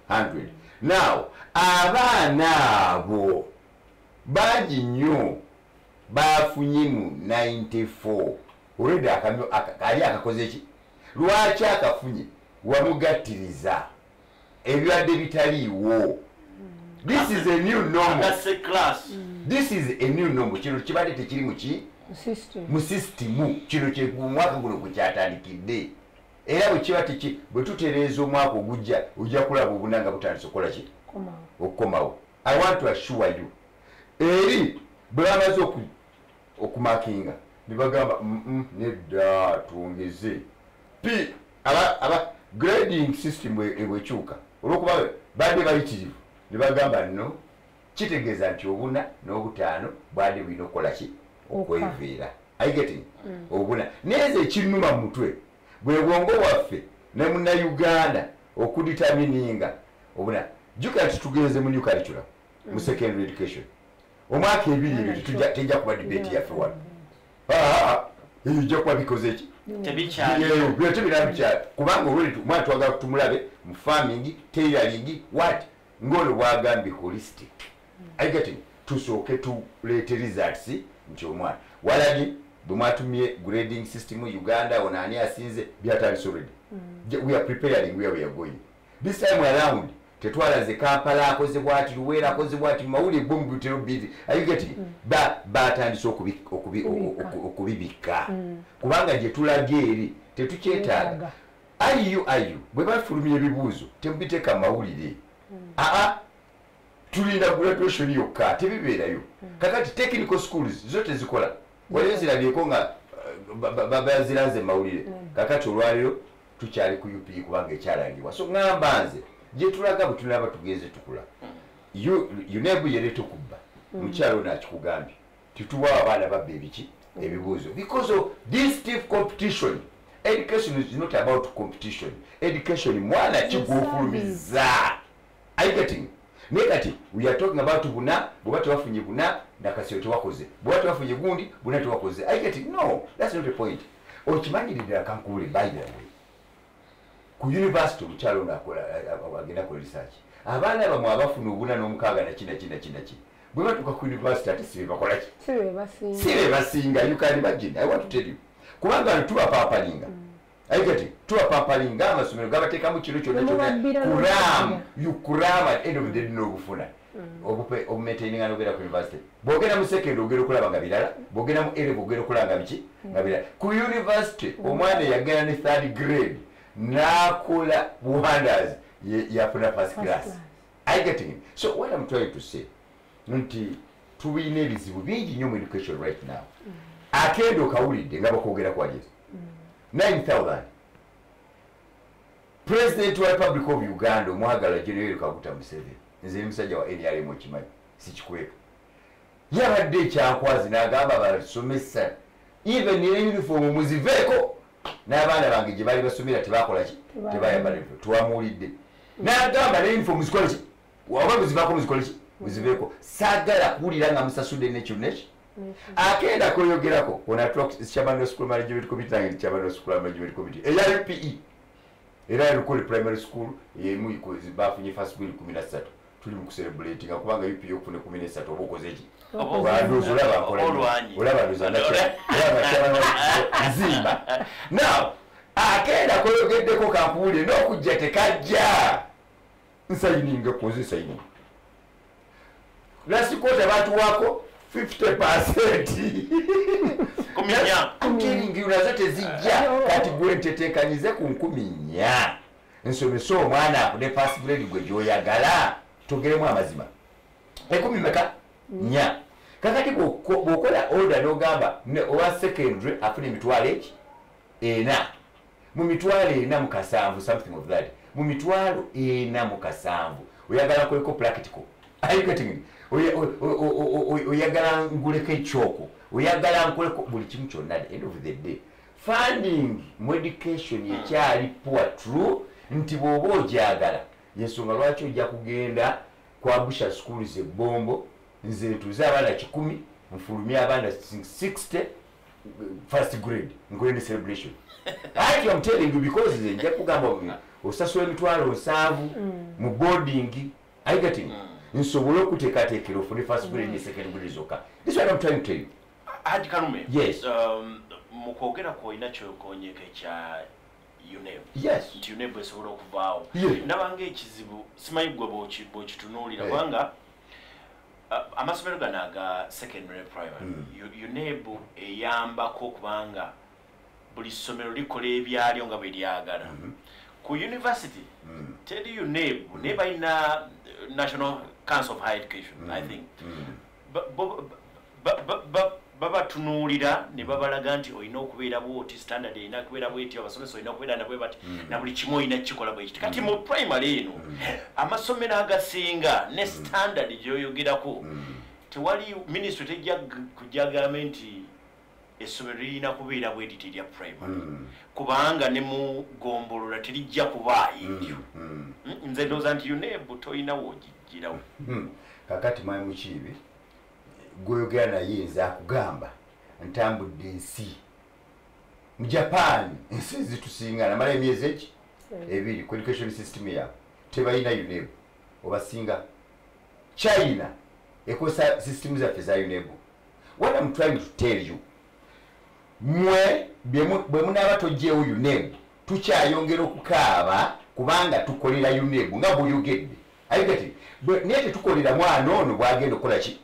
100 now abaana abo bangi nnyo bafunye mu 94 olwedde akamyo aka- kali akakoze ki? Lwaki akafunye? Wamugattiriza ebibadde bitaliiwo this is a new normal. This is a new normal. Kino kibadde tekiri muki system. Mu sisitimu kino kye omwaka guno gwekyatandikidde era bwe kiba teki bwe tutereeza omwaka ogujja ojja kulaba obuna nga butandise okukola ki? Komawo okukomawo. I want to assure you. Eri bwe bamaze oku- okumakinga ne bagamba "Mm-mm, nedda twongeze. P aba aba grading system bwe- ebwekyuka olwokuba badde bayitirivu ne bagamba nno kitegeeza nti obuna n'obutaano bwadde bulina okukola ki? Okweveera. Aigeting obuna. Neze ekinuma mu mutwe bwe bwongo bwaffe ne munnayuganda okuditamininga obuna jukira titugenze mu new curriculum mu secondary education. Omwaka ebiri ebyo tetujja- tejja kuba debate yaffe wano. Ejja kuba bikoze ki? Byete birabikyala kubanga olwoli omwana twagala tumulabe mu farming tailoring what? Ngaolwo bwagambye holistic. Aigeting tusooke tuleete results nti omwana. Walagi bwe mwatumye grading system uganda ono ani asinze byatandise already. Je- we are preparing where we are going. This time around tetwalaze kampala akoze bwati luweera akoze bwati mawulire gwe mubitero biri aigeting ba batandise okubi- okubi- Kubika. oku- okubibika. Kubanga gye tulaga eri tetukyetaaga. Kyetaaga. ayiyo ayiyo bwe bafulumya ebibuuzo temubiteeka mu mawulire aa tulinda graduation yokka tebibeerayo. Kakati technical schools zo tezikola waliyo zirabyeko nga ba- ba- ba- baziranze mawulire. Kakati olwaliro tukyali ku up kubanga ekyalangibwa. So ŋŋamba nze gye tulaga bwe tunaba tugenze tukula unebu yere tukubba. Mukyalo nakikugambye tituwa abaana babba ebiki ebibuuzo. Because of this stiff competition education is not about competition. Education mwana kigwofulumiza are you getting naye kati we are talking about buna bweba tewafunye buna nakasiro tewakoze bweba tewafunye gundi buna tewakoze you getting no that's not the point. Okimanyiridira kankubule by the way ku university omukyalo a- a- agenda kola research. Abaana bamwe abafuna obuna n'omukaaga naki naki naki naki bwe batuuka ku university ate sibe bakola ki? Si be basinga. Si be basinga. You can imagine. I want to tell you. Kubanga no tubapampalinga ayigati tubapampalinga amasomero gabateekamu kiro kyonna kyonna. Kuram n'okubbira. you kuram at end of the day n'obufuna obumaintaininga n'ogenda ku university. Bwogenda mu second ogenda okulaba nga birala. Bwogenda mu elev ogenda okulaba nga biki? Nga birala. Ku university omwana eyagenda ne third grade n'akola wonders yafuna first class. I getting. So what I'm trying to say, nti tulina ebizibu bingi nnyo mu education right now. Akendo okawulidde nga bakwogera kwagezi 9000 president wa republic of uganda omwagala general kaguta museveni nze musajja wa nrm okimanyi sikikweka yabadde ekyankwazi n'agamba basomesa even ne uniform muziveeko. N'abaana bange gye baali basomera tebakola ki? Tebayambala uniform twamuwulidde n'agamba ne uniform zikola ki? Waba muzivaako muzikola ki? Muziveeko. Saagala kuwulira nga musasudde nekyo akenda kweyogerako chairman of school management committee nange chairman school management committee eya upe era lukole primary school yemu ikozi- bafunye first na ssatu tuli mu kucelebratinga kubanga upe okufune kumi nesatu oba okoze ki? Bandozi olaba nkola nnyo. Olwanyi. olaba ndoza nzimba now akenda kweyogeddeko kankuwulire n'okujja tekajja. Nsayininga koze sayininga lasikota batuwako 50 Kumi nnya. nkiringi nazo tezijja kati gwe ntetekanyize ku nkumi nnya. Nsomesa omwana akune fast grade gwe gyoyagala togeremu amazima. Ekumi meka nnya. Kakati bw'oko- bw'okola order n'ogamba owa secondary afuna emitwalo eki? Ena. Mu mitwalo ena mu kasanvu something of that. Mu mitwalo ena mu kasanvu. Oyagala nkoleko practical. Are you getting it? Oyagala nguleko ekyoko oyagala nkoleko buli kimu kyonna end of the day. Funding mu education yekyali poor true nti bw'oba ogyagala yensonga lwaki ojja kugenda kwa busha schools ebombo nze ntuze abaana kikumi nfulumye abaana 60 first grade nkole ne celebration. Ati I'm telling you because nze nja kugamba osasula emitwalo nsanvu mu boarding you getting nsobole okuteekateekera ofune first grade ne second grade zokka. This is what I'm trying to you. Haji kalume. Yes. um, mu kwogera kwolina kyokonyeka ekya uneb. Yes. Nti uneb esobola okuvaawo. Nabanga ekizibu simanyi gwe bw'oki- bw'okitunuulira kubanga uh, amasomero gano aga secondary primary. U- uneb eyambako okubanga buli ssomero likola ebyalyo nga bwe lyagala. Ku university teri uneb naye balina uh, national council of high education i think ba- ba- babatunuulira ne babalaga nti olina okubeera bwoti standard erina kubeera bweti abasomesa olina okubeera nabwe bati na buli kimu olina kikola bwekiti kati mu primary eno amasomero agasinga ne standard gyoyogerako tewali ministry tejja g- kujja gambe nti essomero lirina kubeera bwetiti erya primary. Kubanga ne mu gombolola terijja kubaayo eryo. Mm, nze ndowooza nti unebu tolina woogijjirawo Hmm. kakati mwami mukiibi gwoyogera naye nze akugamba ntambudde ensi. Mu japan ensi ezitusinga namala emyezi eki? Ebiri ku education system yaabwe tebalina uneb. Obasinga? China ekozesa system zaffe za uneb. What am trying to tell you mwe bwe munaaba togyewo uneb tukyayongera okukaaba kubanga tukolera uneb nga bw'oyogedde. Ayigati naye tetukolera mwana ono bwagenda okukola ki?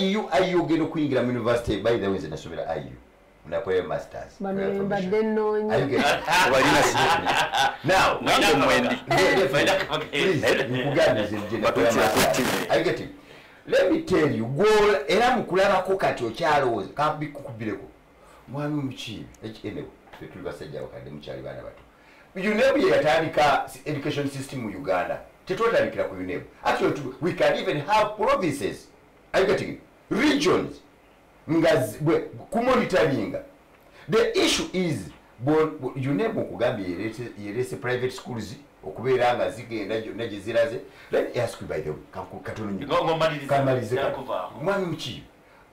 Iu iu ogenda okuyingira mu university by the way nze nasomera iu nakolera masters. Bano mbadde nnoonya obalina sini now nange mwendi. Let me tell you gwola era mukulabako kati okyalowooza kambikukubireko mwami mukiibi enewe tuli basajja bakadde mukyali baana bato. Unebu yeyatandika education system mu uganda tetwatandikira ku unebu actually tu- we can even have provinces are you getting it? regions nga kumonitoringa the issue is bo- bo- unebu okugambye yerese- private schools okubeera nga zigenda gyonna gye ziraze let ask you by the way kanku- katono nnyo. kamalize kati. kuvaako mwami muki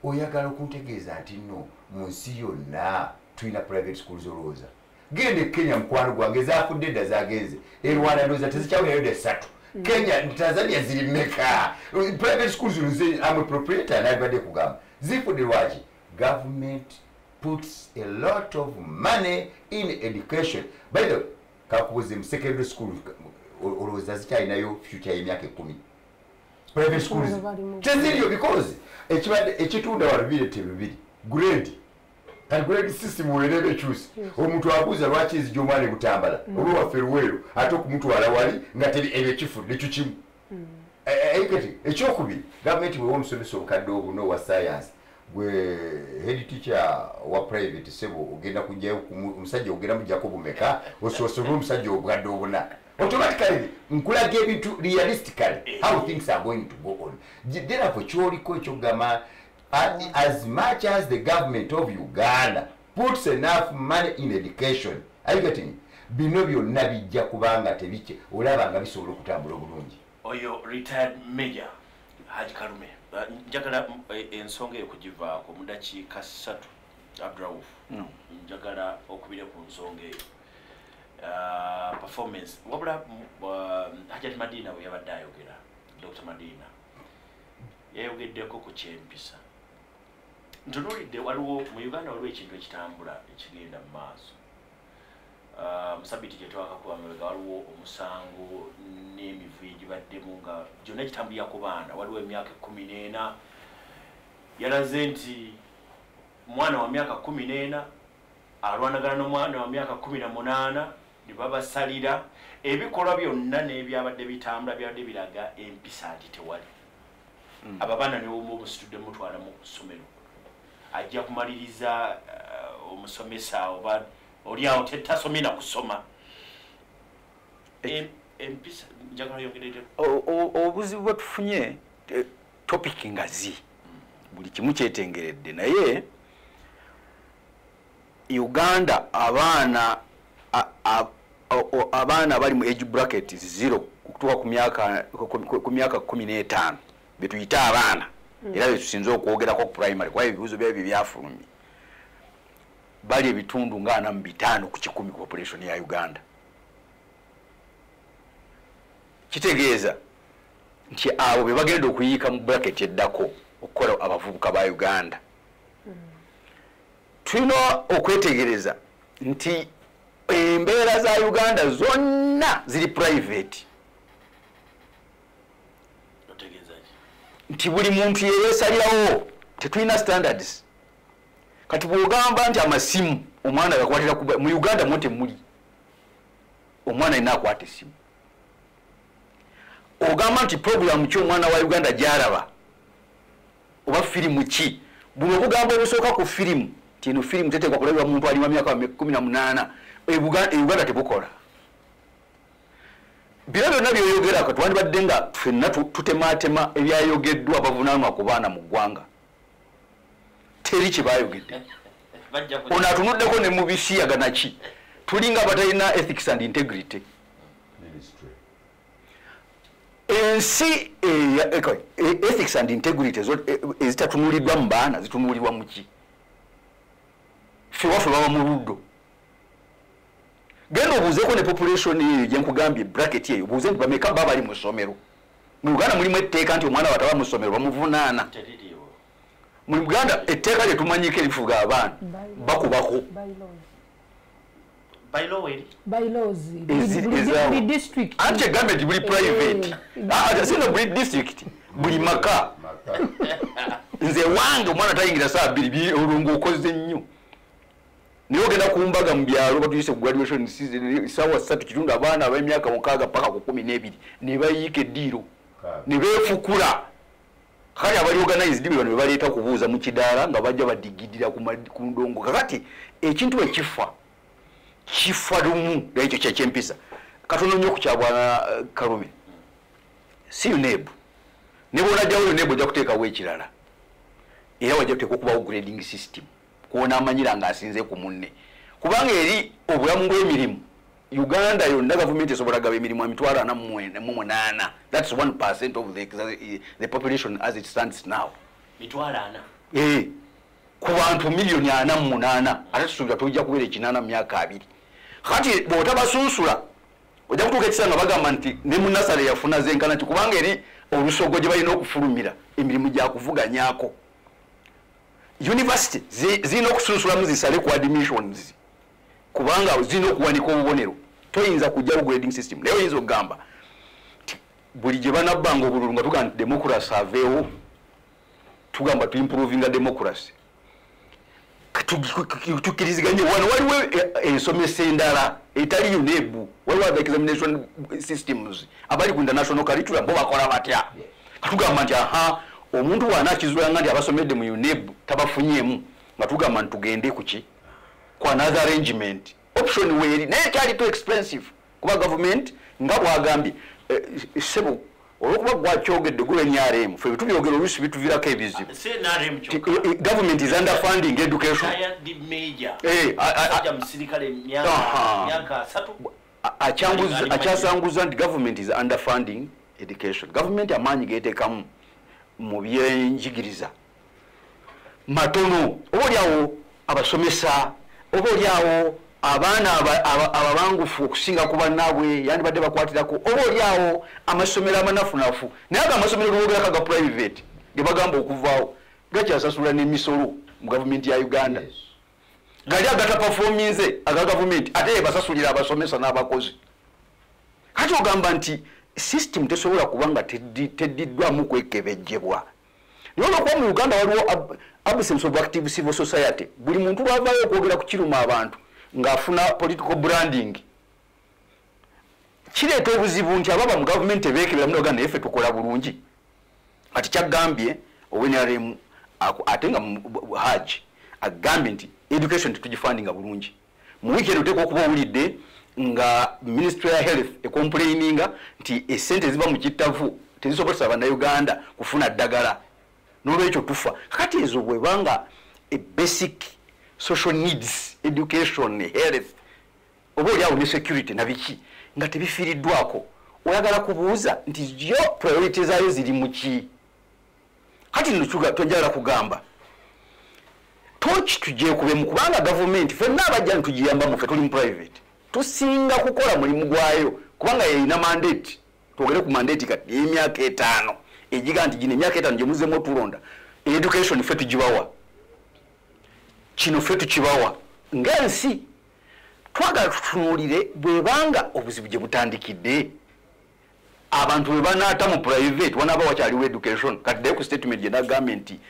oyagala okuntegeeza nti no mu nsi yonna tulina private schools olowooza. Genda e kenya mukwano gwange ezafudde edda zagenze. E rwanda ndowooza tezikyawunayo dda esatu kenya tanzania ziri meka private schools nze amwe proprietor nalibadde kugamba zifudde lwaki government puts a lot of money in education. By the way kakubuze mu secondary school olowooza zikyalinayo future y'emyaka ekumi private schools. Teziriyo because ekibadde ekitunda wano birete bibiri grade kati grade system weereba ekyusi omuntu abuuza lwaki ezijja omwana ebutambala oba waffe luweero ate okumutwala wali nga teri ebyo ekifudde ekyo kimu Eh, kati ekyokubiri gavumenti bwewa omusomesa obukadde obuno owa science gwe head teacher wa private sebo ogenda kujjayo kumu- omusajja ogenda mujjako bumeka ososole omusajja obukadde obuna. Automatically nkulaga ebintu realistically how things are going to go on. Therefore kyoliko ekyokugamba a- as much as the government of uganda puts enough money in education are you getting it? bino byonna bijja kubanga tebike olaba nga bisobola okutambula obulungi. Oyo retired major haji kalume Uh, njagala mm, e- ensonga eyo kugivaako mu dakiika ssatu. Abdurauf njagala okubire ku nsonga eyo. Uh, performance wabula mm, uh, hajati madina bwe yabadde ayogera dr madina yayogeddeko ku kyempisa ntunuulidde waliwo mu uganda waliwo ekintu ekitambula ekigenda mu maaso. Musabiti gyetwakakuba mabega waliwo omusango n'emivu egibaddemu nga gyonna gitambulira ku baana. Waliwo emyaka ekumi n'ena. Yalaze nti mwana wa myaka kumi n'ena alwanagana n'omwana wa myaka kumi na munaana ne babasalira. Ebikolwa byonna n'ebyabadde bitambula byabadde biraga empisa nti tewali. Abo abaana niwomu obusitudde mutwala mu ssomero ajja kumaliriza uh, omusomesa oba oli awo tetasomye na kusoma Em- empisa njagala o- obuzibu bwe tufunye topic ngazi buli kimu kyetengeredde naye uganda abaana abaana bali mu age bracket zero okutuuka ku myaka ku- ku- ku myaka kumi n'etaano betuyite abaana era betusinze okwogerako ku primary kuba ebibuuzo byabyo byafulumye. Bali ebitundu nga ana mu bitaano ku kikumi ku population ya uganda. Kitegeeza nti abo be bagenda okuyiika mu bracket eddako okukola abavubuka ba uganda. Tulina okwetegereza nti embeera za uganda zonna ziri private otegeeza ki nti buli muntu yeyesalirawo tetulina standards. Kati bwogamba nti amasimu omwana gakwatira mu uganda mwo temuli omwana alina akwata esimu ogamba nti programu ki omwana wa uganda gyalaba? Oba firimu ki? Buno obugambo obusooka ku firimu nti eno firimu tetekwa kulabibwa muntu aliwa myaka kumi na munaana. E e uganda tebukola bino byonna byoyogera katwandibadde nga ffenna tu- tutematema ebyayogeddwa bavunanwa ku baana mu ggwanga. Teri kyebayogedde bajja ku ono atunuddeko ne mu bisiyagana ki? Tulinga abatalina ethics and integrity. Ensi eko- e- ethics and integrity e- ezitatunuliddwa mu baana zitunulirwa mu ki? Fewaffe baba mu luddo genda obuuzeeko ne population eyo gyenkugambye bracket eyo buuze nti bameka baba bali mu ssomero? Mu uganda mulimu etteeka nti omwana wataba mu ssomero bamuvunaana. Mu uganda etteeka lyetumanyiko erifuga abaana bakubako. Anti egambye nti buli private. Eh. Ah, sino buli district buli maka. Nze wange omwana tayingira saa bbiri biri olwo ngaokoze nnyo naye ogenda ku mbaga mu byalo batuyise ku graduation season sawa ssatu kitundu abaana ab'emyaka mukaaga paka ku kumi n'ebiri ne bayiika eddiiro ne beefukula. Kale abali organized bano be baleeta kubuuza mu kidaala nga bajja badigidira ku ndongo. Kakati ekintu ekifa kifa lumu. Ekyo kyekyempisa katono nnyo ku kyabwana eh, kalume si unebu ne bwonajjawo unebu ojja kuteekawo ekirala. Era wajja kuteeka okubawo grading system kwonaamanyira ng'asinze ku munne. Kubanga eri obulamu bw'emirimu uganda yonna gavumenti esobola gaba emirimu emitwalo ana mu munaana. Thats 1 percent of the, the population as it stands now. Mitwalo ana? Eh, ku bantu miliyoni ana mu munaana. Ate tusuubira tujja kubeera ekinaana mu myaka abiri. Kati bw'otabasunsula ojja kutuuka ekisanga bagamba nti ne munasale yafuna zenkana ti kubanga eri olusogo gye balina okufulumira emirimu gyakuvuganyako university zi- zirina okusunsulamu zisale ku admissions. Kubanga zirina okuwanika obubonero. Toyinza kujjawo grading system. Naye oyinza okugamba nti buli gye banabbanga obululu nga tugamba nti democracy aveewo tugamba tuimprovinga democracy. Tu- tukkiriziganye. Wano waliwo eh, ensomesa endala etali unebu waliwo other examination systems abali ku international curriculum bo bakola batya? Katugamba nti aha omuntu waana akizulanga nti abasomedde mu uneb tabafunyemu nga tugamba nti tugende kuki? Ku another arrangement. Option weeri naye kyali too expensive kuba government nga bwagambye eh, sebo olwokuba gwakyogedde gwe nrm fe betubyogera oluusi bituviirako ebizibu. Government is underfunding education. Eh, akyasanguza nti government is underfunding education. Government amaanyi geteekamu mu byenjigiriza. Matono oba oliawo abasomesa oba oliawo abaana aba- aba- ababangufu okusinga ku bannaabwe yandibadde bakwatirako oba oliawo amasomero amanafunafu naye ago amasomero gogerako aga private ge bagamba okuvaawo gakyasasula n'emisolo mu gavumenti ya uganda. Gali agatapafominze aga gavumenti ate basasulira abasomesa n'abakozi. Kati ogamba nti system tesobola kuba nga teddi- teddiddwamu kwekebejjebwa. Naye olwokuba mu uganda waliwo ab- absence of active civil society. Buli muntu lwavaayo okwogera ku kiruma abantu ng'afuna political branding. Kireeta obuzibu nti ababa mu gavumenti ebeekebera munaga naye ffe tukola bulungi. Kati kyagambye owenrm ate nga haji agambye nti education tetugifandinga bulungi. Mu wiiki eno oteeka okuba owulidde nga ministry ya health ecomplaininga nti esente ziba mu kittavu tezisobozesa bannayuganda kufuna ddagala. N'olwekyo tufa. Kakati ezo bwebanga e basic social needs education health oba oliawo ne security nabiki nga tebifiiriddwako oyagala kubuuza nti yo priority zaayo ziri mu ki? Kati nno tojagala kugamba. Toki tugyekubemu kubanga gavumenti fenna abajja nitugiyambamu fe tuli mu private tusinga kukola mulimu gwayo kubanga yeyina mandate. Twogere ku mandate kati y'emyaka etaano. Egiga nti gino emyaka etaano gyemuzemu otulonda. Education fe tugibawa. Kino fe tukibawa. Ng'ensi twagala tutunuulire bwebanga obuzibu gye butandikidde. Abantu bwe banaata mu private wanaaba wakyaliwo education. Kati ddayo ku statement gye nagambye nti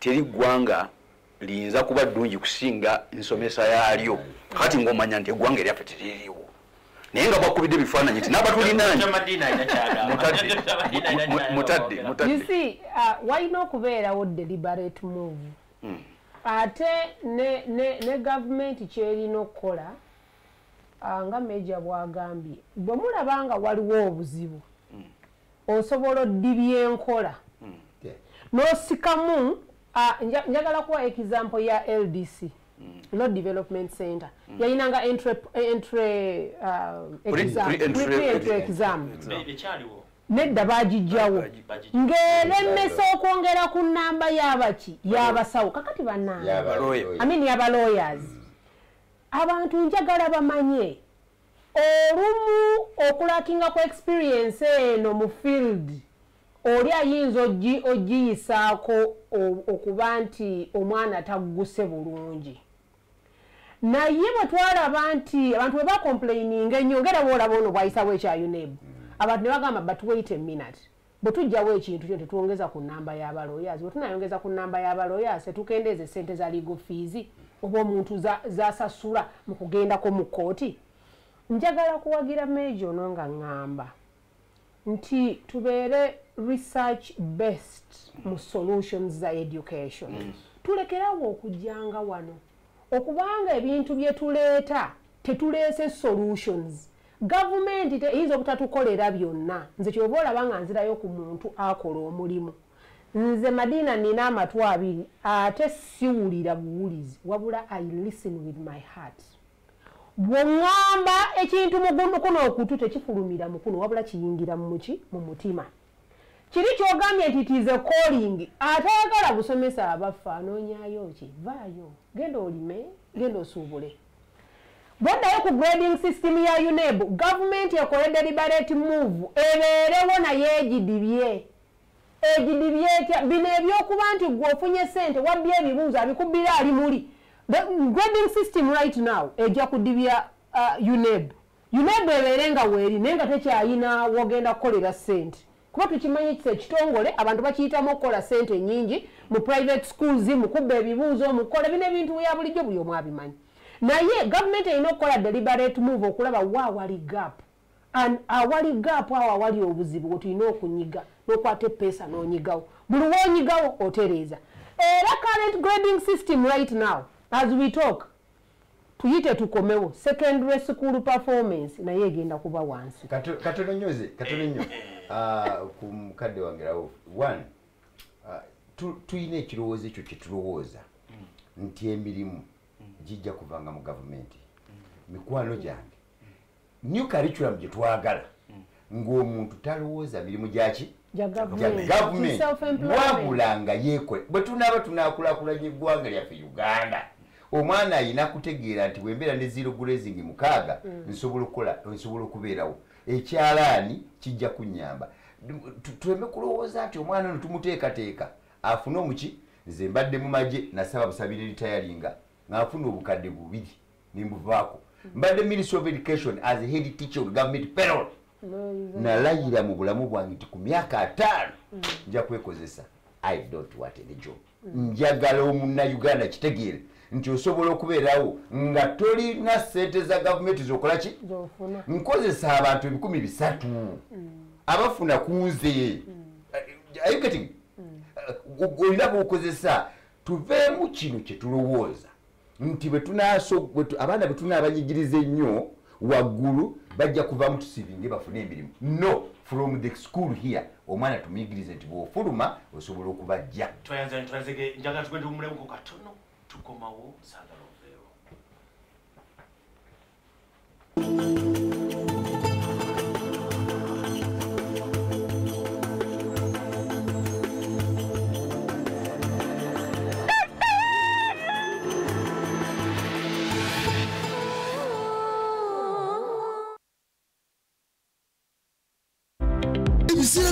teri ggwanga liyinza kuba ddungi kusinga ensomesa yaalyo. Kati ng'omanya nti eggwanga eryaffe teririwo naye nga bwakubidde ebifaananyi nti n'abatulinaanyi Tamadini alina kyagamba. Mutadde, Tamadini alina mu- kyagamba. mutadde mutadde. You see uh, walina okubeerawo deliberate move. Ate ne, ne, ne gavumenti kyerina okukola uh, nga meja bwagambye bwe mulaba nga waliwo obuzibu osobola oddibya enkola Yeah. n'osikamu njagala kuwa example ya ldc Road Development Center yayinanga entry, entry, uh, Pre- exam, pre-entry- pre-entry exam Be- Ekyaliwo. nedda bagijjawo Bagigi- ng'eremesa okwongera ku namba y'abaki y'abasawo kakati bannange Yaba- Lawyer. lawyer. I mean yaba lawyers abantu njagala bamanye olumu okulakinga ku experience eno mu field oli ayinza ogi- ogiyisaako okuba nti omwana tagguse bulungi. Naye bwe twalaba nti abantu bwe bakomplaininga ennyo ngera boolaba ono bwayisawo ekya uneb abantu ne bagamba but wait a minute. Bwe tujjawo ekintu kyo tetwongeza ku namba y'abaloyas bwe tunayongeza ku namba y'abaloyas tetukendeeza esente za legal fees oba omuntu za- zasasula mu kugendako mu kooti njagala kuwagira meejo ono nga ŋŋamba nti tubeere research based mu solutions za education. Tulekerawo okujjanga wano. Okubanga ebintu bye tuleeta tetuleese solutions. Gavumenti eyinza obutatukolera byonna. Nze kyoba olaba nga nzirayo ku muntu akola omulimu. Nze madiina nina amatu abiri ate siwulira buwulizi. Wabula i listen with my heart. Bweŋŋamba ekintu mugundu kuno okutu tekifulumira mukuno wabula kiyingira muki mu mutima kiri kyogambye nti tize calling atayagala busomesa abaffe anoonyayo ki? Vaayo. Genda olime genda osuubule. Bwaddayo ku grading system ya uneb gavumenti ekole deliberate move ebeerewo naye egidibye. Egidibye etya? Bino ebyokuba nti gwe ofunye sente wabbye ebibuuzo abikubbira ali muli. Grading system right now ejja kudibya uh, uneb. Uneb ebeere nga weeri naye nga tekyayina wogenda kukolera sente kuba tukimanyi kisa ekitongole abantu bakiyitamu okukola sente nyingi mu private schools mukubba ebibuuzo mukola bino ebintu bya bulijjo buli omu abimanyi. Naye gavumenti erina okukola deliberate move okulaba wa awali gap. And awali gap awo awali obuzibu wetulina okunyiga nokwata epeesa nonyigawo. Buli wonyigawo otereeza. Era current grading system right now as we talk tuyite tukomewo. Secondary school performance naye egenda kuba wansi. Kato- katono Ah, ku mukadde wange rawo one ah, tu- tuyina ekirowoozo ekyo kyetulowooza nti emirimu gijja kuvanga mu gavumenti. Mikwano gyange. New curriculum gye twagala ng'omuntu talowooza mirimu gyaki gya gya gavumenti. wabula nga yeekole bwe tunaaba tunaakulaakulanya eggwanga lyaffe uganda omwana ayina kutegeera nti bwembeera ne zero grazing mukaaga okukola nsobola okubeerawo ekyalaani kijja kunyamba. Tu- tuleme kulowooza nti omwana ono tumuteekateeka afune omuki nze mbadde mu magye nasaba busabire ritayalinga ng'afuna obukadde bubiri nimbuvaako mbadde ministry of education as head teacher on government payroll. Nalayira mu bulamu bwange nti ku myaka ataano nja kwekozesa. I don't want any job. Njagala omunnauganda kitegeere nti osobola okubeerawo nga tolina sente za gavumenti zokola ki? Zofuna. Nkozesa abantu ebikumi bisatu abafuna ku nze. Are you getting? Uh, olina bokozesa tuveemu kino kyetulowooza nti abaana bwe tunaabanyigiriza ennyo waggulu bajja kuvaamu tusiibinge bafune emirimu. No from the school here omwana tumuyigirize nti bw'ofuluma osobola okubajja. Njagala tugende omulamuko katono tukomawo saagala oveewo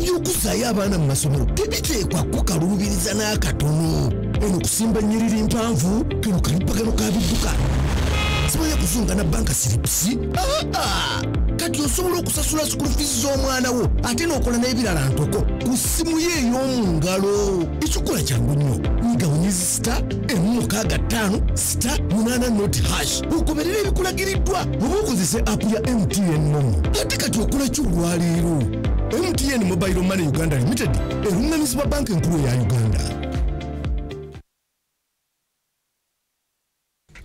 ebiseera by'okuzaayo abaana mu masomero tebiteekwa kukaluubiriza n'akatono eno kusimba nnyiriri mpanvu kano kalipagano ka bidduka simanya kuzunga na banka siripusi aa kati osobola okusasula sikulu fiisi z'omwana wo ate n'okola n'ebirala ntoko. Ku ssimu ye ey'omu ngalo ekikola kyangu nnyo. Ngawunyezi sita emu mukaaga ttaano sita munaana noti hash. Ogoberera ebikulagiriddwa oba okozese apu ya mtn momo ate kati okola ki olwaleero mtn mobile money uganda limited eruŋŋamizibwa banka enkulu eya uganda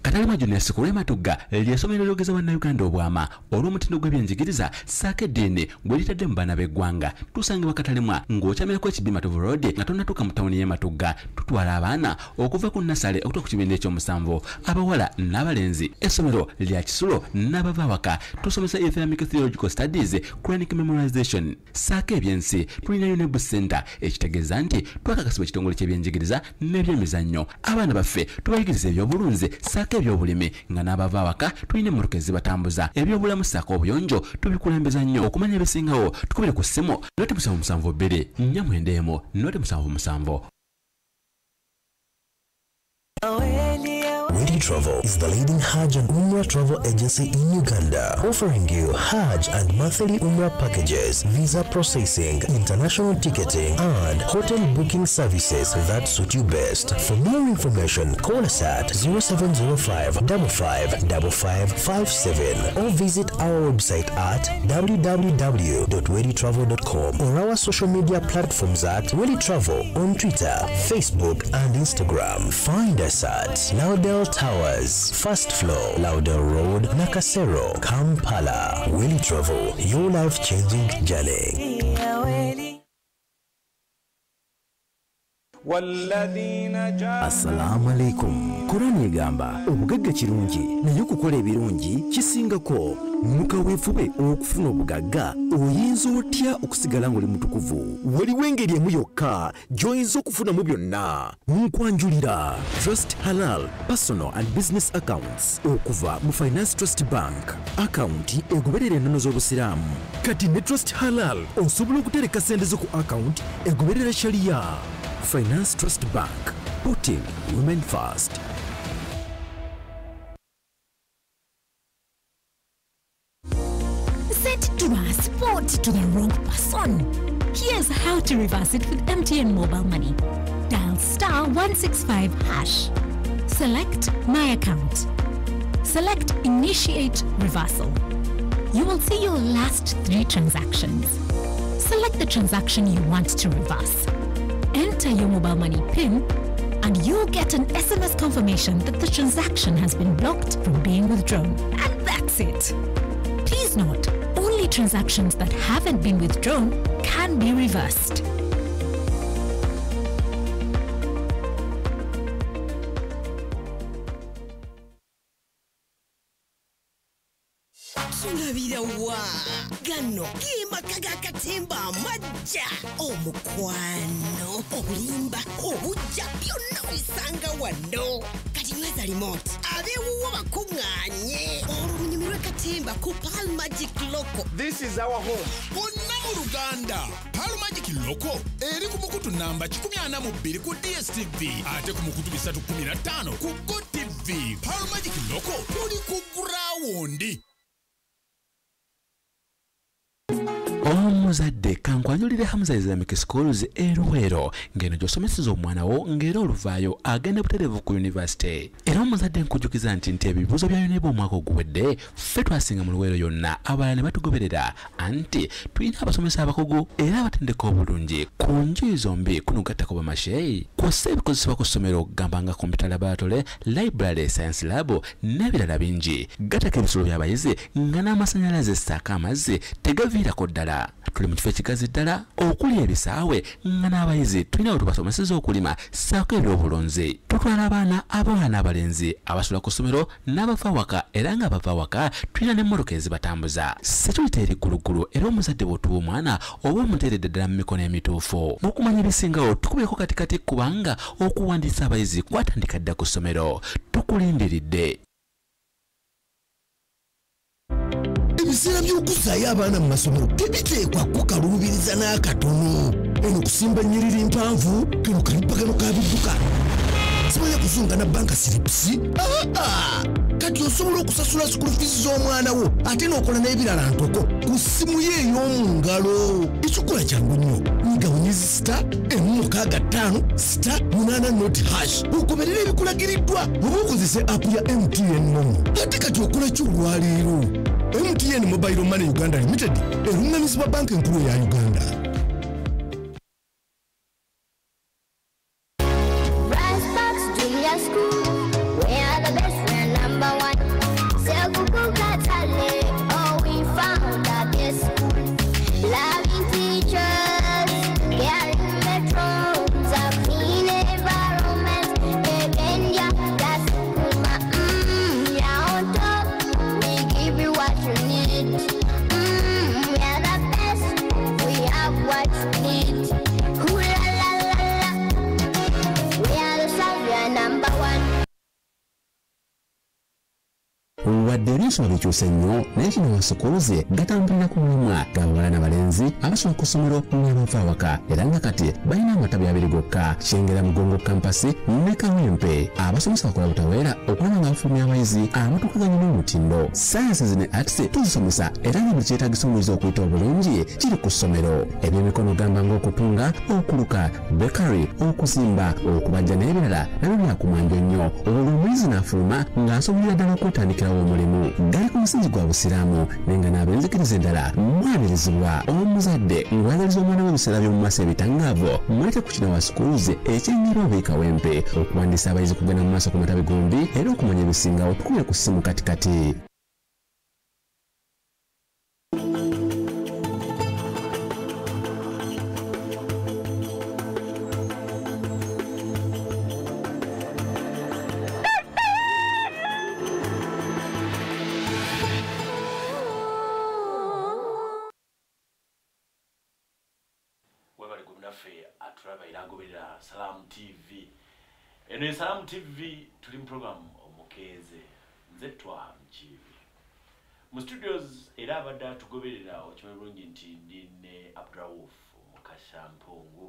katalema junesi kulwematugga lyesomero lyogeza bannayuganda obwama olw'omutindo gw'ebyenjigiriza saako eddiini gwe litadde mu baana b'eggwanga. Tusangibwa katalemwa ng'okyamirako ekibi matovu road nga tonnatuuka mu tawuni y'e matugga. Tutwala abaana okuva ku nasale okutuuka ku kibiina ekyomusanvu. Abawala n'abalenzi essomero lya kisulo n'abava awaka. Tusomesa islamic theological studies chronic memorization. Saako ebyensi tulinayo ne bus center ekitegeeza nti twakakasibwa ekitongole ky'ebyenjigiriza n'ebyemizannyo. Abaana baffe tubayigiriza ebyobulunzi. Saako ebyobulimi nga n'abava awaka tulina emmotoka ezibatambuza. Ebyobulamu saako obuyonjo tubikulembeza nnyo okumanya ebisingawo tukubire ku ssimu noti musanvu musanvu bbiri nnya mwenda emu noti musanvu musanvu. Witty Travel is the leading Hajj and Umrah travel agency in Uganda, offering you Hajj and monthly Umrah packages, visa processing, international ticketing, and hotel booking services that suit you best. For more information, call us at 0705 555557 or visit our website at www.weddytravel.com or our social media platforms at Weddy Travel on Twitter, Facebook, and Instagram. Find us at Laudel Towers, first floor, Lauder Road, Nakasero, Kampala. Willy Travel, your life-changing journey. Assalamu alaikum. Kurani egamba obugagga kirungi. Naye okukola ebirungi kisingako. Mu kaweefube okufuna obugagga oyinza otya okusigala ng'oli mutukuvu? Waliwo engeri emu yokka gy'oyinza okufunamu byonna. Nkwanjulira. Trust halal personal and business accounts. Okuva mu finance trust bank. Akawunti egoberera ennono z'obusiraamu. Kati ne trust halal osobola okutereka sente zo ku akawunti egoberera shaliya finance trust bank putting women first Sent transport to the wrong person. Here's how to reverse it with MTN Mobile Money. Dial star 165 hash. Select My Account. Select Initiate Reversal. You will see your last three transactions. Select the transaction you want to reverse. Enter your mobile money PIN and you'll get an SMS confirmation that the transaction has been blocked from being withdrawn. And that's it. Please note, only transactions that haven't been withdrawn can be reversed. Tulabira wa gano geemaka g'akatemba amagya omukwano obulimba obujja byonna obisanga wano kati nyweza remote abeewuwo bakuŋŋaanye olunyumi lw'ekatemba ku pal magic loco. This is our home. bonna mu luganda palo magic loko eri ku mukutu namba 42 ku dstv ate ku mukutu 315 ku go tv palo magic loko tuli ku gurawundi omuzadde kankwanjulire hamza islamic schools eruwero ngeno gyosomeseza omwana wo ng'era oluvaayo agenda butereevu ku yunivasite. Era omuzadde nkujjukiza nti nti ebibuuzo bya omwaka oguwedde ffe twasinga mu luweero yonna. Abalala ne batugoberera. Anti tulina abasomesa abakugu era abatendeka obulungi. Ku njuyi zombi kunugattako bamasheyi kw'ossa ebikozesebwa ku ssomero gamba nga computer laboratory library science lab n'ebirala bingi. Gattako ebisulo by'abayizi nga n'amasanyalaze ssaako amazzi tegaviirako ddala tuli mu kifo ekigazi ddala okuli ebisaawe nga n'abayizi tulina we tubasomeseza okulima ssaako ebyobulonzi tutwala abaana abawala n'abalenzi abasula ku ssomero n'abava waka era nga bava waka tulina n'emmotoka ezibatambuza. Sekirita eri ggulugulu era omuzadde bw'otuwa omwana oba omuteeredde ddala mu mikono emituufu. Okumanya ebisingawo tukubeko katikati kubanga okuwandiisa abayizi kwatandika dda ku ssomero. Tukulindiridde ebiseera by'okuzaayo abaana mu masomero tebiteekwa kukaluubiriza n'akatono eno kusimba nnyiriri mpanvu kano kalipagano ka bidduka simanya kuzunga na banka siripusi aa kati osobola okusasula sikulu fiisi z'omwana wo ate n'okola n'ebirala ntoko ku ssimu ye ey'omu ngalo ekikola kyangu nnyo. Nyiga bunyezi sita emu mukaaga ttaano sita munaana noti hash. Ogoberera ebikulagiriddwa oba okozese apu ya mtn momo ate kati okola ki olwaleero? Mtn mobile money uganda limited eruŋŋamizibwa banka enkulu eya uganda ebyensoma bikyuse nnyo naye kino wasukuluze gatambulira ku mulimwa g'abawala n'abalenzi abasoma ku ssomero n'abava awaka era nga kati balina amatabi abiri gokka. Kyengera mugongo kampasi ne kawempe abasomesa bakola butaweera okulaba nga bafulumya abayizi abatukaganya n'omutindo. Sayansi ne ats tuzisomesa era nga buli kyetaagisa omuyizi okuyita obulungi kiri ku ssomero. Ebyemikono gamba ng'okutunga okuluka bekary okuzimba okubajja n'ebirala nabyo byakumwanjo nnyo olwo omuyizi n'afuluma ng'asobolera ddala okwetandikirawo omulimu. Gali ku musingi gwa busiraamu naye nga n'abenzikiriza endala mwanirizibwa omuzadde ng'oyagaliza omwana w'ebiseera by'omu maaso ebitangaavu muleke ku kino wasukuluze oba ekawempe okuwandiisa abayizi kugenda mu maaso ku matabi gombi era okumanya ebisingawo tukubire ku ssimu katikati eno ye salaamu tv tuli mu programu omukeeze nze twa mkiibi mu studios era abadde atugoberera okimanyi bulungi nti ndi ne abdurauf mukashampungu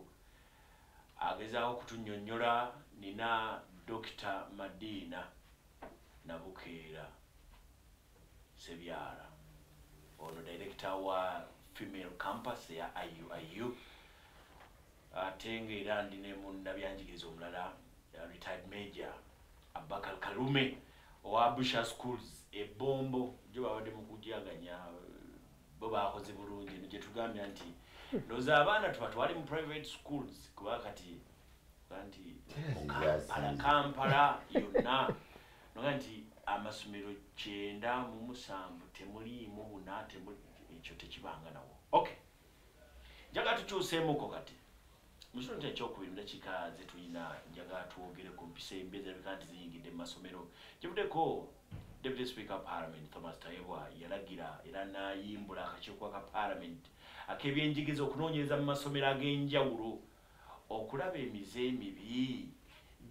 agezaako okutunnyonnyola nina dokita madiina nabukeera sebyala ono director wa female campus eya iuiu ate ngaera ndi ne munnabyanjigiriza omulala retired major abakar kalume owa busha schools ebombo gye babadde mu kujaganya bo bakoze bulungi. No gyetugambya nti ndowooza abaana tubatwali mu private schools kuba kati nti kampala kampala yonna. Noga nti amasomero kyenda mu musanvu temuliimu buna ekyo tekibanga nawo. Okay njagala tukyuseemuko kati mukitundu kya ekyokubiri mu dakiika zetulina njagala twogere ku mpisa embi ezirabika nti ziyingidde mu masomero. Kivuddeko deputy speaker parliament thomas tayebwa yalagira era nayimbula akakiiko ka parliament ak'ebyenjigiriza okunoonyereza mu masomero ag'enjawulo okulaba emize emibi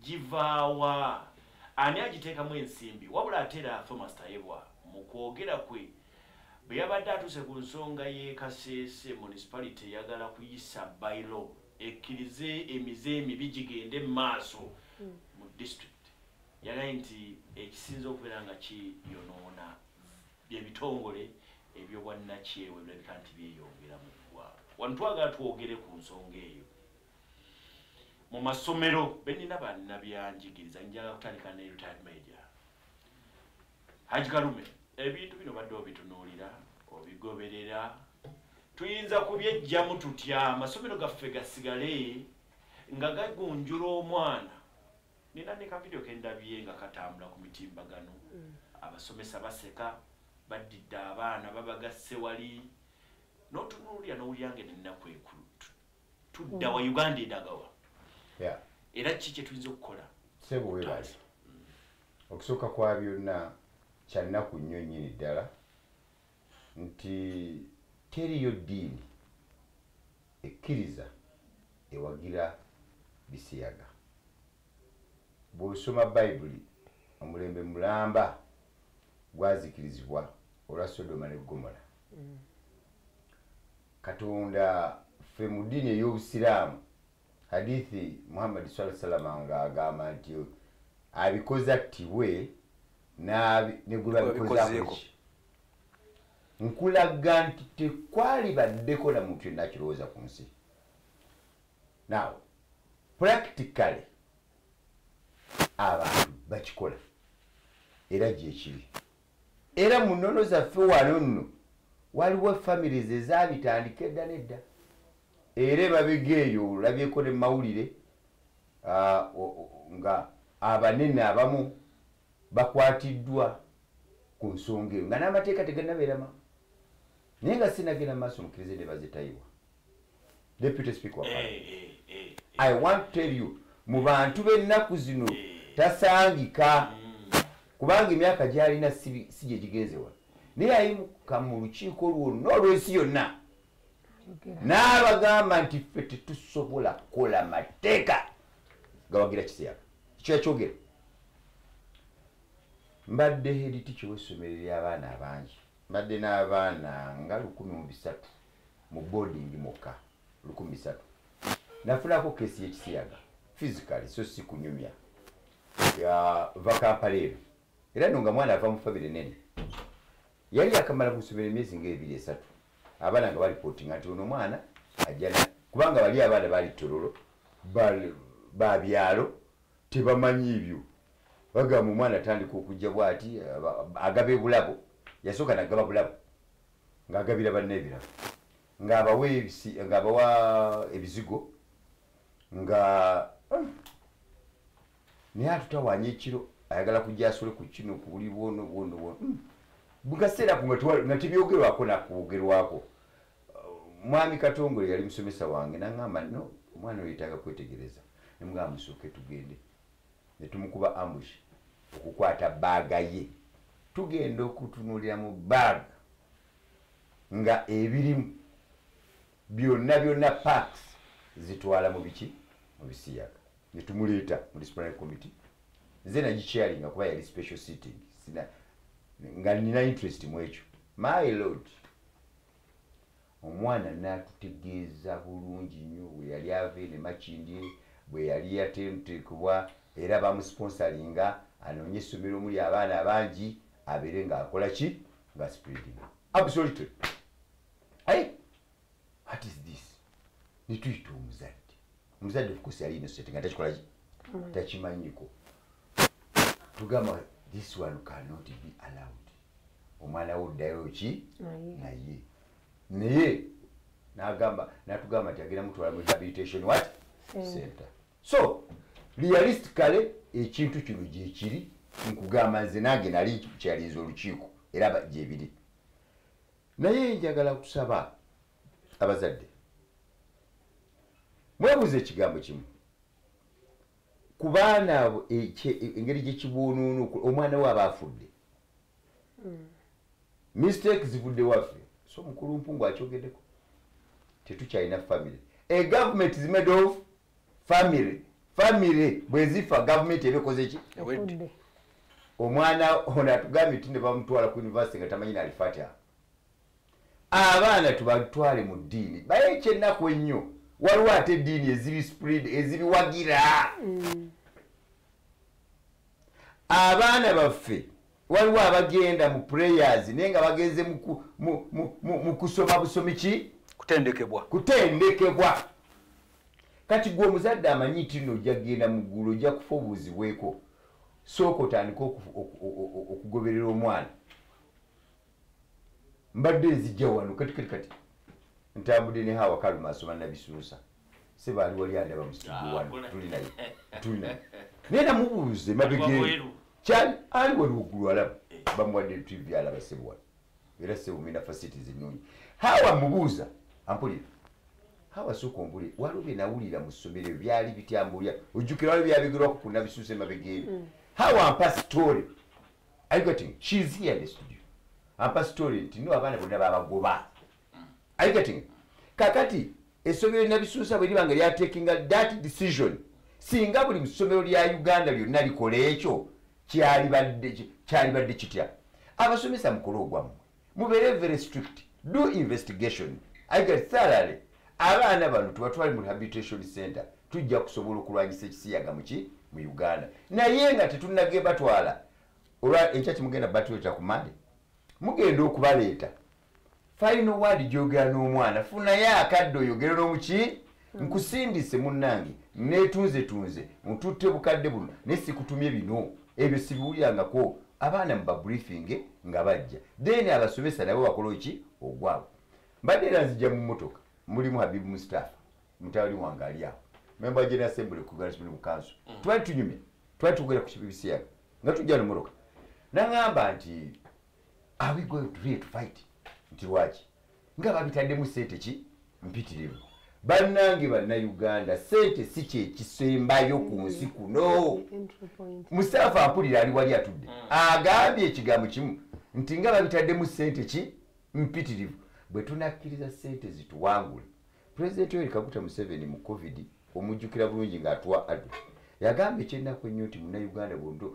givaawa. Ani agiteekamu ensimbi? Wabula ate era thomas tayebwa mu kwogera kwe bwe yabadde atuuse ku nsonga y'e kaseese municipality eyagala kuyisa bairo ekkirize emize emibi gigende mu maaso mu district. Yagaye nti ekisinza okubeera nga kiyonoona byebitongole ebyobwannakyewe birabika nti byeyongera mu ggwanga wano twagala twogere ku nsonga eyo. Mu masomero benina bannabyanjigiriza njagala kutandika ne retired major. Haji kalume ebintu bino badde obitunuulira obigoberera tuyinza kubyejjamu tutya? Amasomero gaffe gasigale nga gagunjula omwana. Nina ne kavidiyo kendabye nga katambula ku mitimbagano. Abasomesa baseka baddidde abaana babagasse wali. Notunuulira nowulyange nenaku ekulu tudda wa uganda edagawa. Yeah. era ki kyetuyinza okukola? Sebo webali okusooka kwa byonna kyannaku nnyo nnyini ddala. Nti teriyo ddiini ekkiriza ewagira bisiyaga. Bw'osoma bayibuli omulembe mulamba gwazikirizibwa olwa sodoma ne gomora. Katonda ffe mu ddiini ey'obusiraamu hadithi muhammadi saa salama ng'agamba nti abikoze attibwe ne gwe akoleki nkulaga nti tekwali baddeko na muntu yenna akirowooza ku nsi. Now practically abantu bakikola era gyekiri era mu nnono zaffe wano nno waliwo families ezabitandika edda nedda. Era emabega eyo olabyeko ne mawulire nga abanene abamu bakwatiddwa ku nsonga eyo nga n'amateeka teganabeerama naye nga sinagenda maaso mukkirize ne bazitayibwa deputy speaker wa Parliament. i want to tell you mu bantu b'ennaku zino tasangika. Kubanga emyaka gyalina si si gye gigenzewa naye ayimuka mu lukiiko lwonna olw'ensi yonna n'abagamba nti ffe tetusobola kukola mateeka gawagira kiseera kyo yakyogera mbadde heritiki w'essomero ly'abaana abangi mbadde n'abaana nga lukumi mu bisatu mu boarding mukka lukumi bisatu. Nafunako kesi y'ekisiyaga physically so si kunyumya. Ya vakampaleero era no nga mwana ava mu famire nene. Yali akamala ku ssomero emyezi ngaebiri esatu. Abaana nga balipootinga nti ono omwana ajjana kubanga bali abaana bali tololo babyalo tebamanyi ebyo. Bagamba omwana atandika okujja bwati aba- agaba ebulabo yasooka nagaba bulabo ng'agabira banne ebirabo ng'abawa ng'abawa ebizigo nga naye atutawanya ekiro ayagala kujja asole ku kino ku buli bwono bwono bwono. Mukaseera ku nga tebyogerwako nakwogerwako mwami katongole yali musomesa wange naŋamba no omwana oyo yetaaga kwetegereza. Nemugamba musooke tugende. Netumukuba ambush okukwata baaga ye tugenda okutunulira mu baaga nga ebirimu byonna byonna parks zitwala mu biki? Mu bisiyaga. Netumuleeta mu disciplinary committee. Nze nagikyalinga kuba yali special sitting. Nga nina interest mu ekyo. My lord omwana natutegeeza bulungi nnyo bwe yali ava ene makindye bwe yali yatentekebwa era bamusponsalinga anoonye essomero omuli abaana abangi abeere ngaakola ki? Nga spreading absolutely aye what is this? Nituyita omuzadde. Omuzadde fukusi yali innocent nga takikolaki takimanyiko. Tugamba this one cannot be allowed. Omwana we oddayo ki? Naye. Naye. Nagamba natugamba nti agenda mutwala mu rehabilitation what? Center. So realistically ekintu kino gyekiri nkugamba nze nange nali kyalinza olukiiko era ba- gyebiri naye njagala kusaba abazadde mwebuuza ekigambo kimu. Ku baana abo engeri gyekibuunuunu omwana we aba afudde mistake zivudde waffe so omukulu mpungu akyogeddeko tetukyalina family. A government is made of family. Family bwezifa gavumenti ebekoze ki? Efudde. Omwana ono atugambye ti ne bamutwala ku university nga tamanyi nalifata abaana tubatwale mu ddiini baye ekyennaku ennyo waliwo ate eddiini ezibi spread ezibiwagira. Abaana baffe waliwo abagenda mu prayers naye nga bagenze mu kusoma busomi ki? Kutendekebwa. Kutendekebwa. Kati gwe omuzadde amanyi nti nno ojja kgenda mu ggulu ojja kufa obuuzibweko sooka otandike okufu- oku- o- o- okugoberera omwana. Mbadde nzijja wano kati kati kati ntambudde ne hawa kaluma asoma nabisuusa se baali wali andaba musigu wano tuli naye tuli naye. Namubuuze mabegere Wabweru. kyali ali wali waggulu alaba bamuwadde tv alaba sebuwala era sebumina facilities ennungi hawa mubuuza ampulira hawa sooka ombule waliwo bye nawulira mu ssomero byali bitambulya ojjukira waliwo byabigerwako ku nabisuusa emabegere hawa ampa story are you getting? She is here in the studio. Ampa story nti no abaana bonna babagoba are you getting? Kakati essomero nabisuusa bwe liba nga lyatekinga that decision. Singa buli ssomero lya uganda lyonna likola ekyo kyalibadde kitya? Abasomesa mukole ogwammwe mubeere very strict. Do investigation. Iget thoroughly abaana bano tubatwale mu rehabilitation center tujja kusobola okulwanyisa ekisiyaga muki mu uganda. Naye nga tetunage batwala olwa enkya kimugenda batuleta ku mande mugenda okubaleeta. Final word gyogera n'omwana funayo akadde oyogere n'omuki nkusindise munnange netunze tunze ntutte bukadde buno naye sikutumye bino. Ebyo sibiwulirangako abaana mu babriefing nga bajja. Then abasomesa nabo bakola ki? Ogwabwe mbadde era nzijja mu motoka mulimu habibu mustapha mutabani wange ali awo member wa general assembly ku uganda supreme council twali tunyumya twali tugera ku kibibisiyaga nga tujja no motoka naŋŋamba nti are we going to really to fight? Nti lwaki? Nga babitaddemu sente ki? Mpitirivu. Bannange bannayuganda sente si kyekisembayo ku nsi kuno. Mustapha ampulira ali wali atudde. Agambye ekigambo kimu nti nga babitaddemu sente ki? Mpitirivu. Bwe tunakkiriza sente zituwangule. Pulezidenti yoweri kaguta museveni mu covid omujjukira bulungi ng'atuwa adu yagamba ekyennaku ennyo nti munnayuganda bondo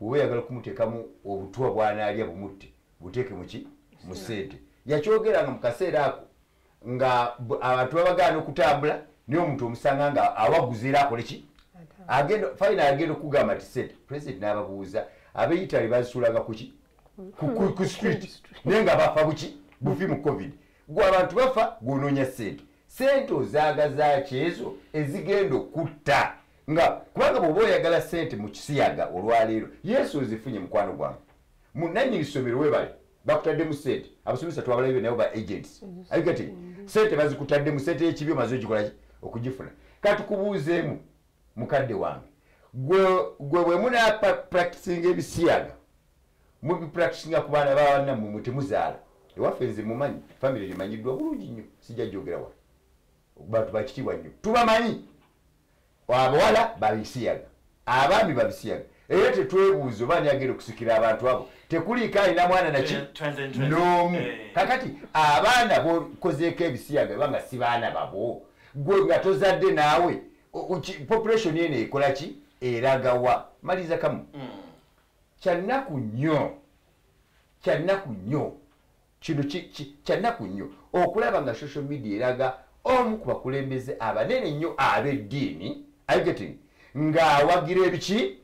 bwoba oyagala kumuteekamu obutwa bwanaalya bumutte buteeke muki mu sente. yakyogeranga mu kaseera ako nga abantu babagaana okutambula naye omuntu omusanga nga awaguza era akole ki? Agenda final agenda okugamba nti sente president n'ababuuza ab'eitale bazisuulaga kuki ku- street. Naye nga bafa buki bufi mu covid. Gwe abantu bafa gwonoonya sente sente ozaagazaaki ezo ezigenda okutta? Nga kubanga bw'oba oyagala sente mu kisiyaga olwaleero yesu ozifunye mukwano gwange munanyini ssomero webale bakutaddemu sente. Abasomesa twabalabe nabo ba agents. Ayigati sente bazikutaddemu sente y'ekibi omaze ogikolaki okugifuna. Katukubuuzeemu mukadde wange. Gwe bwe munapracticinga ebisiyaga mubipracticinga ku baana bawanammwe mwe temuzaala ewaffe nze mumanyi famire limanyiddwa bulungi nnyo sijja jogera wala bantu bakitiibwa nnyo tubamanyi. Abawala babisiyaga. Abaami babisiyaga. Era tetwebuuza oba ani agenda okusikira abantu abo tekuliiko alina mwana naki n'omu. Eh. kakati abaana bokozeeko ebisiyaga banga si baana babo. Gwe nga tozadde naawe population eno ekola ki? Eragawa. Maliriza kamu. Kyanaku nnyo kyanaku nnyo kino ki- ki- kyanaku nnyo okulaba nga social media eraga omu ku bakulembeze abanene nnyo ab'eddiini agetting ng'awagira ebiki?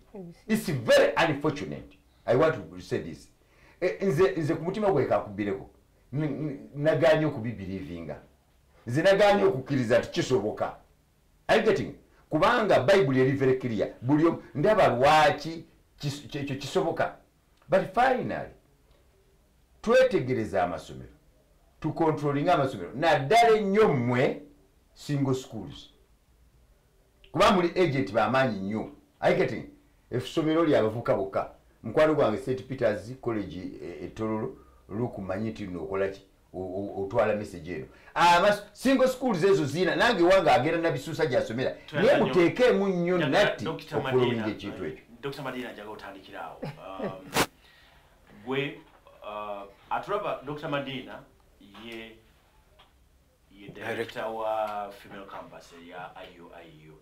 Its very unfortunate. I want to say this. Eh, nze nze ku mutima gwe n- naganye okubibirivinga nze naganye okukkiriza nti kisoboka. Getting? kubanga bayibuli eri very clear. Buli omu ndaba lwaki ekyo kisoboka? But finally twetegereza amasomero tukontrolinga amasomero. Naddala ennyo mmwe single schools. Kuba muli agent bamaanyi nnyo. Aiketi essomero lyabavuka bokka. Mukwano gwange st peters college e- etololo lukumanyi nti nookolaki otwala message eno. Single schools ezo ziina nange wange agenda nabisuusa gyasomera naye muteekeemu nnyo natti okulowinga ekintu ekyo. dr madina njaga otandikiraawo. Um, gwe uh, atulaba dr madina ye ye director wa female campus eya iuiu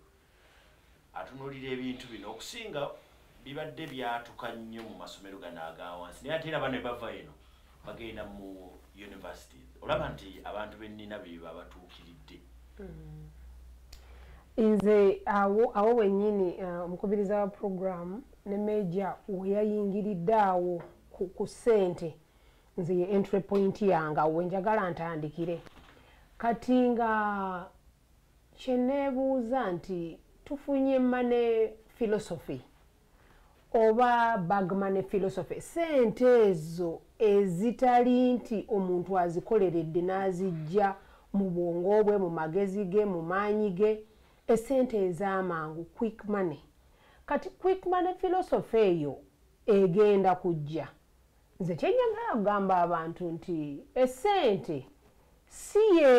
atunulira ebintu bino okusinga bibadde byatuka nnyo mu masomero gano agawansi naye ate era bano bava eno bagenda mu universities olaba nti abantu bennina beba batuukiridde nze awo awo wennyini uh, omukubiriza wa programu ne meja weyayingiridde awo ku, ku ssente nze ye entry point yange awo wenjagala ntandikire. Kati nga kyeneebuuza nti tufunye mane philosophy oba bagmane philosophy sente ezo ezitali nti omuntu azikoleredde n'azijja mu bwongo bwe mu magezi ge mu maanyi ge esente ez'amangu quick money. Kati quick money philosophy eyo egenda kujja nze kyenyagala kugamba abantu nti esente si ye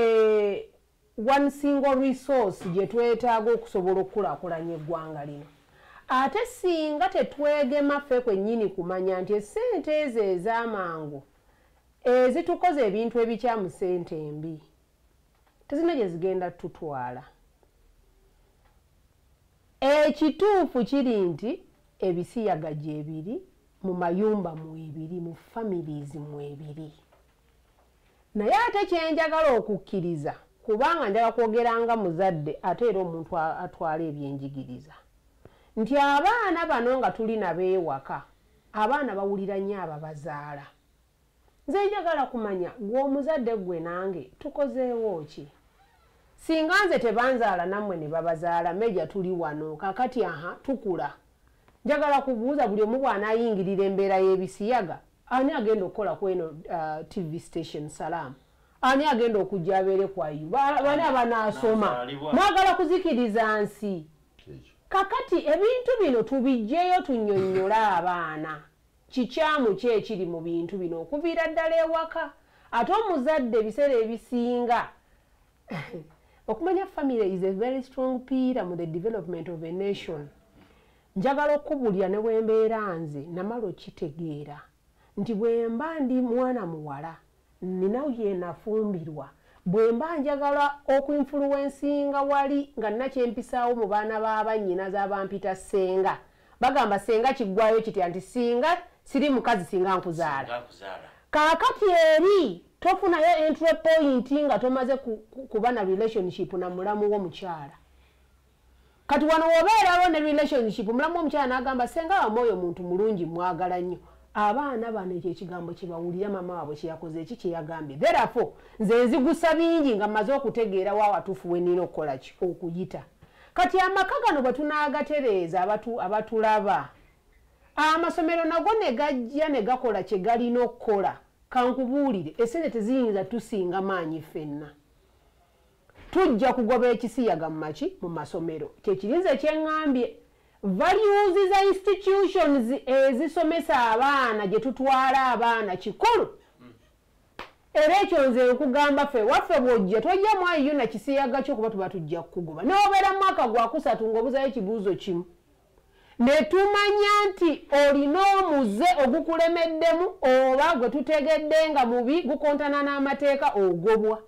one single resource gye twetaaga okusobola okukulaakulanya eggwanga lino. Ate singa tetwegema ffe kwennyini kumanya nti esente ezo ez'amangu ezitukoze ebintu ebikyamu sente embi tezina gye zigenda tutwala. Ekituufu kiri nti ebisiyaga gyebiri mu mayumba mwebiri mu families mwebiri naye ate kyenjagala okukkiriza kubanga njagala kwogeranga muzadde ate era omuntu atwala ebyenjigiriza. Nti abaana bano nga tuli nabo ewaka abaana bawulira nnyo ababazaala nze njagala kumanya gwe omuzadde gwe nange tukozeewo ki? Singa nze tebanzaala nammwe ne babazaala meja tuli wano kakati aha tukula njagala kubuuza buli omu bw'anaayingirira embeera y'ebisiyaga ani agenda okukola ku eno uh, tv station salaamu ani agenda okujja abeere kwayu Ba- bani abanaasoma mwagala kuzikiriza nsi. Kakati ebintu bino tubijjeyo tunnyonnyola abaana. Kikyamu ki ekiri mu bintu bino? Okuviira ddala ewaka. Ate omuzadde ebiseera ebisinga okumanya family is a very strong pillar mu the development of a nation njagala okubulya ne bwembeera nze namala okitegeera. Nti bwe mba ndi mwana muwala nina yenafumbirwa bwe mba njagala okuinfuluwensinga wali nga nina kyempisaawo mu baana b'abannyina z'abampita senga bagamba senga kiggwayo kitya? Nti singa siri mukazi singa nkuzaala. Kaakati eri tofunayo entry point nga tomaze ku- ku- kuba na relationship na mulamu w'omukyala kati wano wobeerawo ne relationship mulamu w'omukyala n'agamba senga wamu oyo muntu mulungi mwagala nnyo. Abaana bano ekyo ekigambo kyebawulira mama waabwe kyeyakoze eki kyeyagambye therefore nze nzigusa bingi nga mmaze okutegeera wa watuufu we nina okukola ki okuyita. Kati amaka gano bwe tunaagatereeza abatu- abatulaba amasomero nago ne gajja ne gakola kye galina okukola. Kankubuulire esente teziyinza tusinga maanyi ffenna tujja kugoba ekisiyaga mu maki mu masomero. Kyekirinza ekyeŋŋambye values za institutions ezisomesa abaana gye tutwala abaana kikulu. Era ekyo nze nkugamba ffe waffe bw'ojja tojja mwayiyo na kisiyaga kyo kuba tuba tujja kukugoba. N'obeera mwaka gwakusatu ng'obuzayo ekibuuzo kimu. Ne tumanya nti olina omuze ogukulemeddemu oba gwe tutegedde nga mubi gukontana n'amateeka ogobwa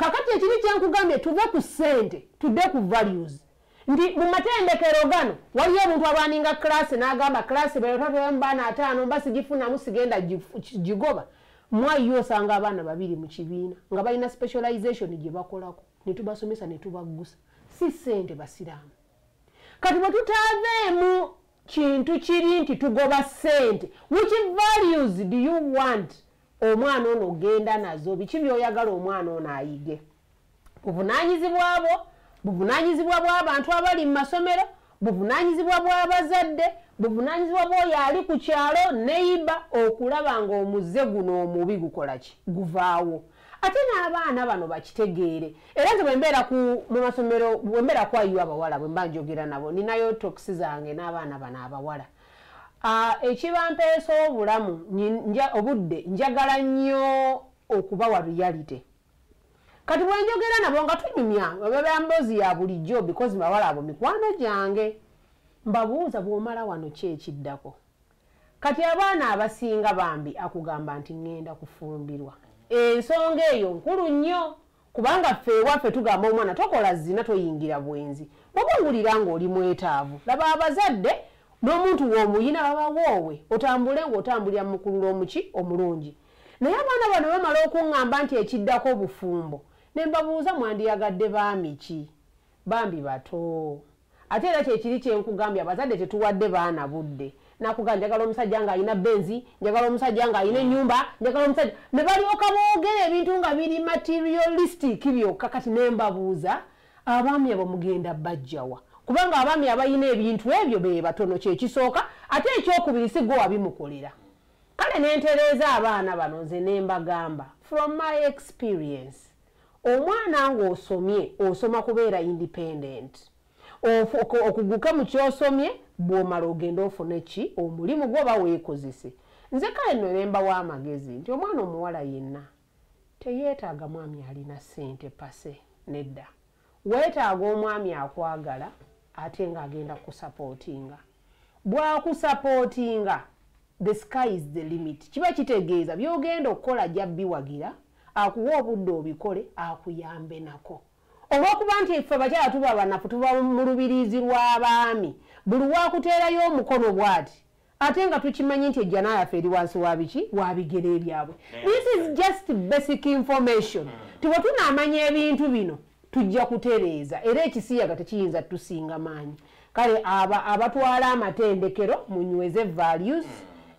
kakati ekiri kyenkugambye tuve ku ssente tudde ku values. Nti mu matendekero gano waliyo omuntu alwaninga class n'agamba class beyotatemu baana ataano mba sigifunamu sigenda gigoba. Mwayiyo osanga abaana babiri mu kibiina nga balina specialization gye bakolako. Ne tubasomesa ne tubaggusa. Si ssente basiraamu. Kati bwe tutaaveemu kintu kiri nti tugoba ssente. Which values do you want omwana ono ogenda nazo biki byoyagala omwana ono ayige? Buvunaanyizibwa bwo buvunanyizibwa bw'abantu abali mu masomero buvunanyizibwa bw'abazadde buvunanyizibwa bw'oyo ali ku kyalo neiba okulaba ng'omuzze guno omubi gukola ki? Guvaawo. Ate n'abaana bano bakitegeere. Era nze bwembeera mu masomero bwembeera kwayiwa abawala bwe mba njogera nabo ninayo tokisi zange n'abaana bano abawala. Ah, ekibampeesa obulamu obudde njagala nnyo okubawa reality. Kati bwenjogera nabo nga tunyumya bababa mboozi ya bulijjo because bawala abo mikwano gyange mbabuuza bw'omala wano ki ekiddako. Kati abaana abasinga bambi akugamba nti ŋŋenda kufumbirwa. Ensonga eyo nkulu nnyo kubanga ffe ewaffe tugamba omwana tokola zina toyingira bwenzi. Bwoba owulira ng'oli mwetaavu laba abazadde n'omuntu w'omuyina babawoowe otambule ng'otambulira mu mukulula omuki omulungi. Naye abaana bano bamala okuŋŋamba nti ekiddako bufumbo ne mbabuuza mwandiyagadde baami ki? Bambi bato. Ate era kyekiri kyenkugambye abazadde tetuwadde baana budde. Nakuga njagala omusajja ng'alina benzi njagala omusajja ng'alina ennyumba njagala omusajja ne balyoka boogera ebintu nga biri materialistic byokka kati ne mbabuuza abaami abo mugenda bajjawa kubanga abaami abalina ebintu ebyo be batono kyekisooka ate ekyokubiri si gwe wabimukolera kale nentereeza abaana bano nze ne mbagamba from my experience omwana ng'osomye osoma kubeera independent. Ofu- oku- okuguke mu kyosomye bw'omala ogenda ofune ki? Omulimu gwoba weekozese? Nze kale nno ne mbawa amagezi nti omwana omuwala yenna teyeetaaga mwami alina ssente pase nedda. Weetaaga omwami akwagala ate ng'agenda kusapootinga bw'akusapootinga the sky is the limit. Kiba kitegeeza by'ogenda okukola jjabbiwagira akuwa obudde obikole akuyambe nako. Olwokuba nti ffe abakyala tuba banafu tuba mu lubiriizi lw'abaami buli wakuteerayo omukono bw'ati ate nga tukimanyi nti ejjana yaffe eri wansi wa biki? Wa bigere byabwe. This is just basic information. Ti bwe tunaamanya ebintu bino tujja kutereeza era ekisiyaga tekiyinza tusinga maanyi kale aba- abatwala amatendekero munyweze values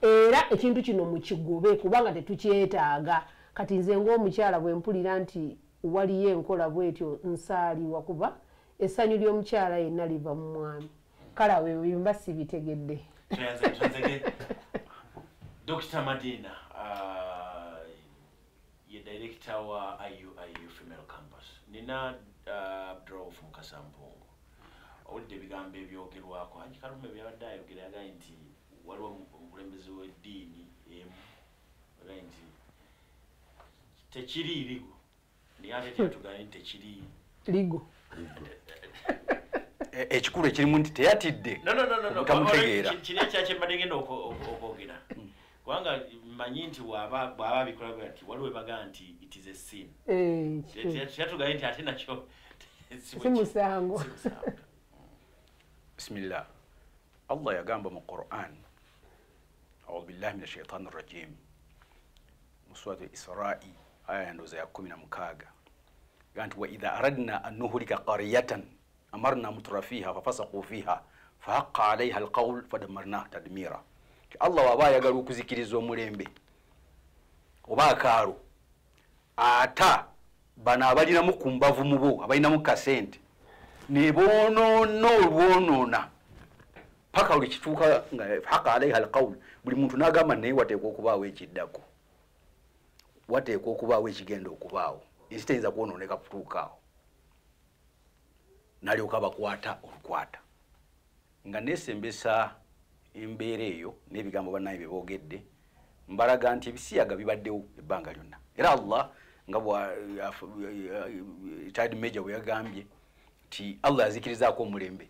era ekintu kino mukigobe kubanga tetukyetaaga kati nze ng'omukyala bwe mpulira nti waliyo enkola bwetyo nsaaliwa kuba essanyu ly'omukyala yenna liva mu mwami kale awo ebyo mba sibitegedde. Dr. Madina uh, ye director wa IUIU Campus. Nina uh, Abdurauf Mukasampungu. Owulidde ebigambo ebyogerwako anyi kalume byabadde ayogera yagaye nti waliwo omu- omukulembeze w'eddiini emu yagaye nti tekiri ligo. Naye ate tyatugaye nti tekiri ligo. E- ekikulu ekirimu nti teyatidde No, no, no, no, no. tamutegeera Kiri ekyakye mbadde ngenda okwo- okwo- okwogera. Kubanga mmanyi nti bw'aba bikola bwe ati waliwo ebaga nti it is a sin Eh, kiki. tyatugaye nti ate nakyo si musango bisimillah allah yagamba mu quran audhu billahi min ashaitani rajim mu israi aya yandoza ya kumi na mukaaga ga nti waidha aradna an nuhlika qaryatan amarna mutra fiha fafasaku fiha fahaqa alaiha alqaul fadamarnaha tadmira allah waba ayagala okuzikiriza omulembe oba akaalo ata bano abalinamu ku mbavu mu bo abalinamu kasente ne bonoona olwonoona paka buli kituuka nga haka alaiha alqaul buli muntu n'agamba naye wateekwa okubaawo ekiddako wateekwa okubaawo ekigenda okubaawo ensi teyinza kwonooneka kutuukaawo nalyoka bakwata olukwata. Nga nesembesa embeera eyo n'ebigambo bannaye bye boogedde mbalaga nti ebisiyaga bibaddewo ebbanga lyonna. Era allah nga bwa tide major bwe yagambye nti allah yazikirizaako omulembe.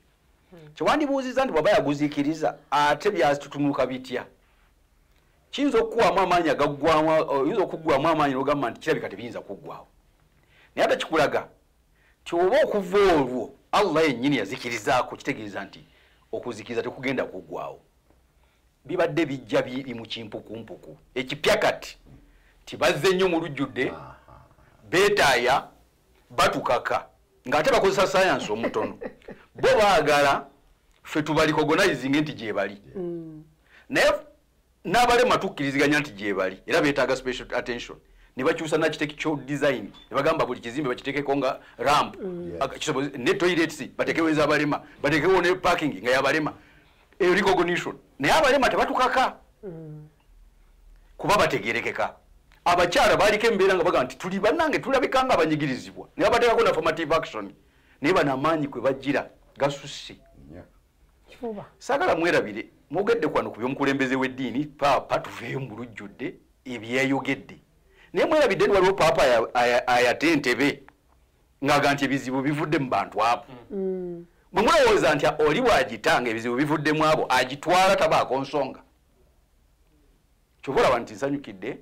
Kyewandibuuziza nti bwaba yaguzikiriza ate byatutumuka bitya? Kiyinza okukuwamu amaanyi agaggwamu oyinza okuggwamu amaanyi nogamba nti kirabika tebiyinza kuggwawo naye ate kikulaga ti oba okuva olwo allah yennyini yazikirizaako kitegeeza nti okuzikiriza tekugenda kuggwawo bibadde bijja biri mu kimpukumpuku. Ekipya kati tibazze nnyo mu lujjudde beetaaya batukaka ng'ate bakozesa sayansi omutono. Bo baagala ffe tubalikogonayizinge nti gyebali naye n'abalema tukkiriziganya nti gyebali era beetaaga special attention. Ne bakyusa architectural design ne bagamba buli kizimbe bakitekeko nga ramp. Kisoboze- ne toilets batekewo ez'abalema batekewo ne parking nga yabalema eyo recognition naye abalema tebatukaka kuba bategerekeka abakyala baliko embeera nga bagaa nti tuli bannange tulabika nga abanyigirizibwa naye bateekako na formative action. Naye bano amaanyi kwe bajjira gasusse. Saagala mwerabire mwogedde kwano ku by'omukulembeze w'eddiini paapa tuveeyo mu lujjudde ebyeyayogedde naye mwerabidde ni waliwo paapa aya- aya- ayate entebe ng'aga nti ebizibu bivudde mu bantu abo bwe mulowooza nti oli bw'agitanga ebizibu bivuddemu abo agitwala tabaako nsonga. Kyova olaba nti nsanyukidde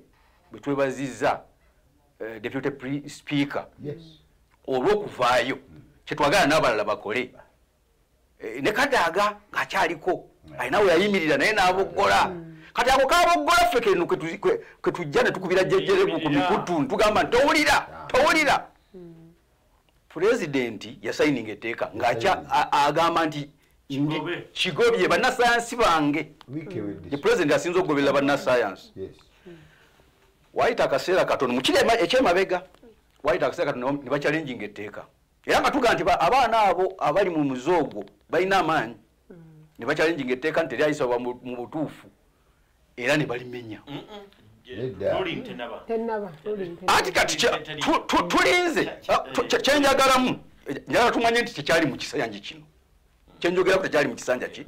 bwe twebazizza eh, deputy pre- speaker olw'okuvaayo kyetwagala n'abalala bakole. Eh, ne kadaaga ng'akyaliko alina we yayimirira naye n'aboggola kati ako kaboggola ffe keno kwe tuzi- kwe kwe tujja ne tukubira jjejjerebu ku mikutu ntugamba nti towulira towulira pulezidenti yasayininga etteeka ng'akya agamba nti ndi- kigobye bannasayansi bange. Ye pulezidenti asinza okugoberera bannasayansi wayita akaseera katono. Mukiri ema- ekyemabega wayita akaseera katono ne bakyalenjinga etteeka. Era nga tuga nti ba- abaana abo abali mu muzoogo balina amaanyi. Ne bakyalenjinga etteeka nti teryayisibwa mu butuufu. Era ne balimenya anti kati tulinze. Ah, kyenjagalamu? Njagala tumanye nti tekyali mu kisanja kino. Kyenjogerako tekyali mu kisanja ki?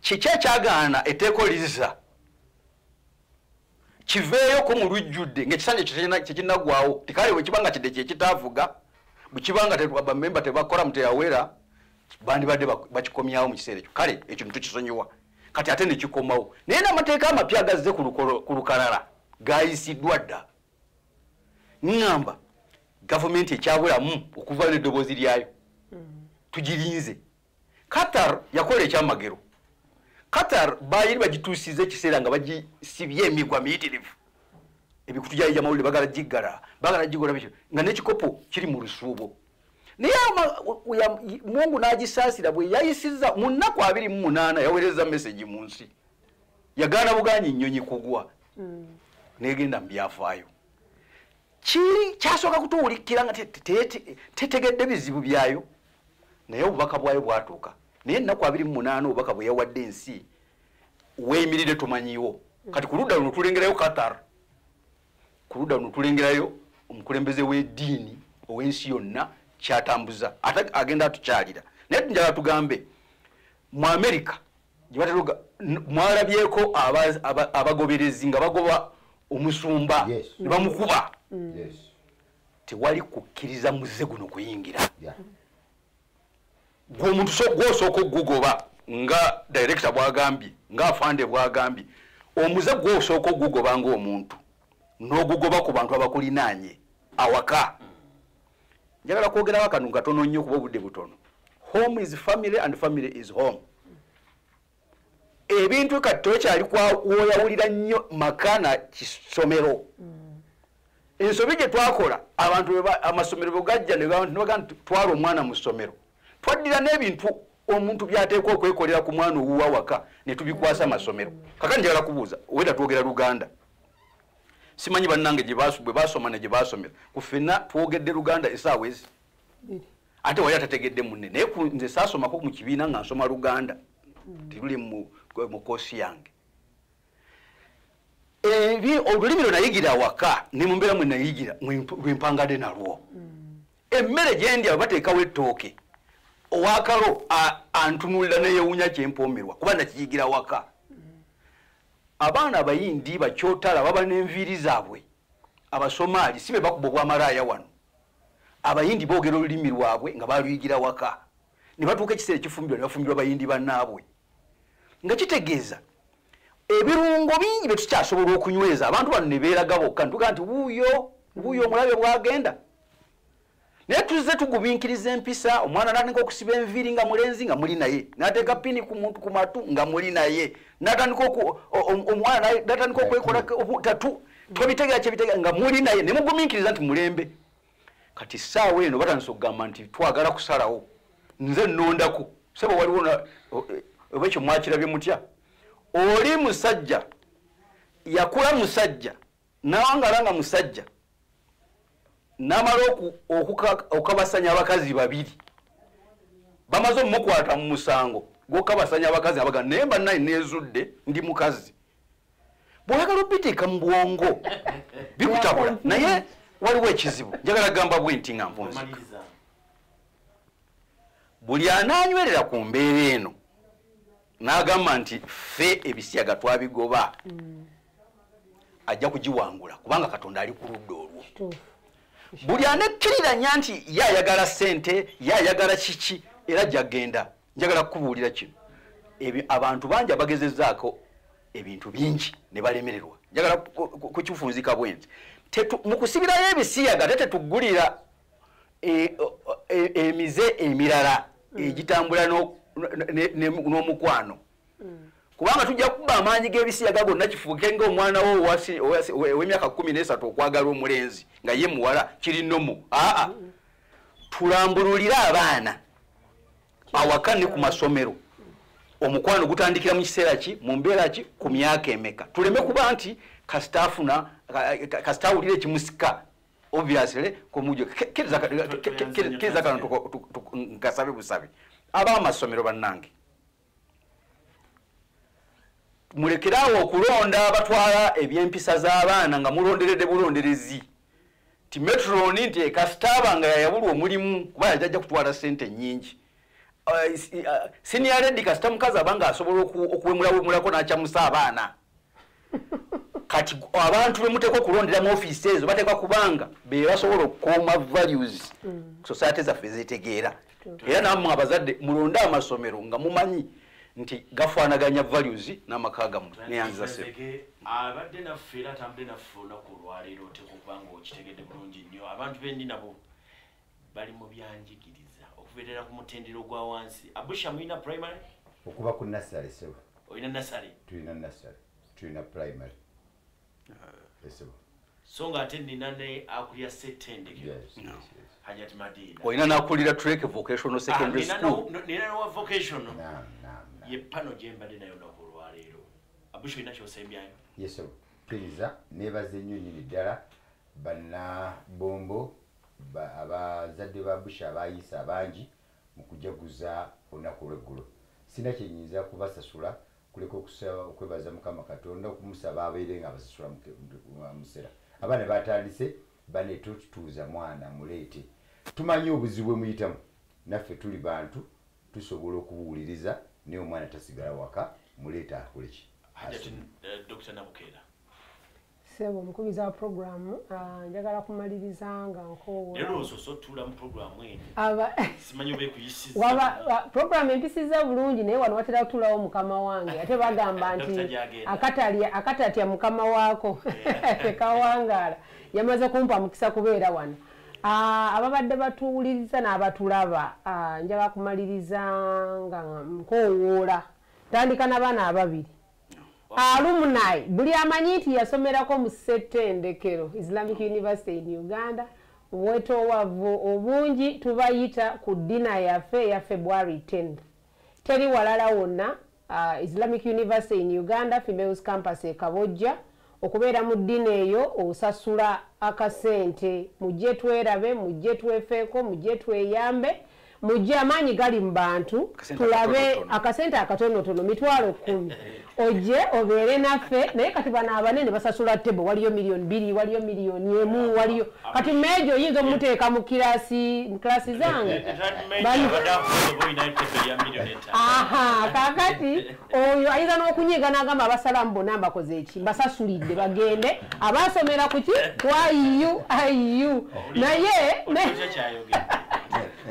Kiki ekyagaana etteeka olizza kiveeyoko mu lujjudde ngaekisanja kyekinagwawo tikale bwe kibanga kidde kyekitaavuga bwe kibanga te- bamemba tebakola muteyawera bandibadde bak- bakikomyawo mu kiseera ekyo. Kale ekyo nitukisonyiwa kati ate nekikomawo naye n'amateeka amapya agazze ku lukalala gayisiddwa dda. Ŋŋamba gavumenti ekyabulamu okuva n'eddoboozi lyayo. Tugirinze. Qatar yakola ekyamagero. Qatar bayiri bagituusiza ekiseera nga bagisibye emigwa miyitirivu. Ebikutu gyayo gyamawulire bagala giggala bagala gigola bityo nga n'ekikopo kiri mu lusuubo naye mungu n'agisaasira bwe yayisiza mu nnaku abiri mu munaana yaweereza mesagi mu nsi. Yagaana buganyi nnyonyi kugwa. Negenda mu byafaayo kiri kyasooka kutuwulikira nga te- te- te- tetegedde bizibu byayo. Naye obubaka bwayo bwatuuka. Naye ennaku abiri mu munaana obubaka bwe yawadde ensi weeyimirire tumanyiwo kati ku ludda luno tulengerayo qatar. Ku ludda luno tulengerayo omukulembeze w'eddiini ow'ensi yonna kyatambuza ate agenda atukyalira naye tunjala tugambe mu amerika mwalabyeko aba- aba- abagoberezi nga bagoba omusumba ne bamukuba. Tewali kukkiriza muze guno kuyingira. Gwe omuntu so- gwosooka ogugoba nga director bwagambye nga afande bwagambye omuze gwosooka ogugoba ngaomuntu n'ogugoba ku bantu abakulinaanye awaka njagala kwogerawo akantu katono nnyo kuba obudde butono. Home is family and family is home. Ebintu kati tokyali woyawulira nnyo maka na kisomero. Ensobi gye twakola abantu amasomero bwe gajja ne ba- ne bagamba nti twala omwana mu ssomero. Twaddira n'ebintu omuntu byateekwa okwekolera ku mwana owuwa waka ne tubikwasa amasomero. Kakati njagala kubuuza weda twogera luganda simanyi bannange gye baso- bwe basoma ne gye basomera ku ffenna twogedde luganda esaawa ezi. Ate wali atategedde munne. Naye nze saasomako mu kibiina nga nsoma luganda tiluli mu koosi yange. Olulimi lwe nayigira awaka ne mu mbeera mwe nayigira mwe- lwe mpangade nalwo. Emmere gye ndya bateekawo ettooke. Owakalo antunulira neyewunya kyempoomerwa kuba nakiyigira waka abaana abayindi bakyotala baba n'enviiri zaabwe. Abasomaali si be bakuba obwamalaaya wano. Abayindi boogera olulimi lwabwe nga baluyigira waka. Ne batuuka ekiseera ekifumbirwa ne bafumbirwa bayindi bannaabwe. Nga kitegeeza ebirungo bingi bye tukyasobola okunyweza abantu bano ne beeraga bokka ntuga nti wuuyo wuuyo omulabe bwagenda naye tuzze tugumiikiriza empisa omwana natandika okusiba enviiri nga mulenzi nga muli naye nateeka pini ku muntu ku matu nga muli naye natandika omwana natandika okwekola tatu. tobitegeera kyebitegeera nga muli naye ne mugumiikiriza nti mulembe. Kati saawa eno batandisa okugamba nti twagala kusalawo nze nnondaku saba waliwo e- oba ekyo mwakirabye mutya? Oli musajja yakula musajja nawangala nga musajja namala oku- okuka- okukabasanya abakazi babiri. Bamaze omumukwata mu musango gwokukabasanya abakazi abaga naye bannaye nezudde ndi mukazi. Bw'oyagala obiteeka mu bwongo bikutabula naye waliwo ekizibu. Njagala gamba bwe nti nga nvunzika buli anaanywerera ku mbeera eno n'agamba nti ffe ebisiyaga twabigoba. Ajja kugiwangula kubanga katonda ali ku ludda olwo buli anekkiriranya nti ye ayagala sente ye ayagala kiki? Era jagenda njagala kukubuulira kino. Ebi- abantu bangi abagezezaako ebintu bingi ne balemererwa. Njagala ku- ku- kukifunzika bwe nti Tetu- mu kusibirayo ebisiyaga te tetugulira e- e- emize emirala egitambula no- ne- ne- n'omukwano kubanga tujja kuba amaanyi g'ebisiyaga gonna kifuuke ngaomwana owasi- ow'emyaka kumi nesatu okwagala omulenzi nga ye muwala kiri nomu aa tulambululire abaana awaka ne ku masomero omukwano gutandikira mu kiseera ki mu mbeera ki ku myaka emeka tuleme kuba nti kasita afuna ka- ka- kasita awulire ekimusika obviously kumujo kkiriza kano tuko- tuko- tuko- nkasabe busabe ab'amasomero bannange mulekerawo okulonda abatwala ebyempisa z'abaana nga mulonderedde bulonderezi. Ti metroni nti kasitaaba nga yayabulwa omulimu kuba yajajja kutwala sente nyingi is- uh, senior lady kasita mukazi abanga asobola oku- okuwemulawemulako n'akyamusa abaana. Kati abantu bemuteekwa okulondera mu ofiisi ezo bateekwa kubanga be basobola okukuuma values. Society zaffe zetegeera era nammwe abazadde mulonde amasomero nga mumanyi nti gafaanaganya values n'amaka gammwe neyanziza sebo abadde naffe era atambule naffe olunaku olwaleero oteeka okuba nga okitegedde bulungi nnyo. Abantu bendi nabo bali mu byanjigiriza okubeerera ku mutendero gwa wansi. Abusha mulina primary? Okuva ku nasale sebo olina nasale tulina nasale tulina primary. Esebo so nga ate nina ne akulya setendekero Yes, yes, yes. hajat madina olina n'akulira trek vocational secondary Ah, nina school. no- nina nowa vocational. Ye pano gyembadde nayo olunaku olwaleero. Abusha olina kyosembyayo yeso kkiriza neebaza ennyo nnyini ddala bannabombo ba- abazadde ba busha abayisa abangi mu kujaguza olunaku olweggulo. Sina kyenyinza kubasasula kuleka okwebaza mukama katonda okumusaba abeere nga abasasula musera abaana batandise bane tutuuza mwana muleete. Tumanyi obuzibu bwe muyitamu. Naffe tuli bantu tusobola okubuwuliriza naye omwana tasigala waka muleete akole ki hajat Asome. dr nabukeera sebo omukubiza wa programu ah, njagala kumaliriza nga leero nkoowa osoose otuula mu programu eno. Aba simanyi oba ekuyisiza. Waba wa- programu empisiza bulungi naye wano watera kutulawo mukama wange ate bagamba nti akatatya mukama waako. Tekawangaala yamaze kumpa mukisa kubeera wano. Ah, ababadde batuwuliriza n'abatulaba. Ah, njagala kumaliriza nga nkowoola. Tandika n'abaana ababiri. Alumni buli amanyi nti yasomerako mu ssetendekero islamic university in uganda wetoowavu obungi tubayita ku dina yaffe eya february 10 teri walala wonna islamic university in uganda females campus e kabojja okubeera mu ddiini eyo osasula akasente. Mujje twerabe mujje twefeeko mujje tweyambe mujje amaanyi gali mu bantu tulabe akasente akatonotono mitwalo kumi. Ojje obeere naffe naye kati bano abanene basasula tebo waliyo miliyoni bbiri waliyo miliyoni emu waliyo kati meejo oyinza omuteeka mu kirasi mu kirasi zange? Aha kakati oyo ayinza n'okunyiga n'agamba abasalamu bonna mbakoze eki mbasasulidde bagende. Abasomera ku ki? Kwaiyu aiyu naye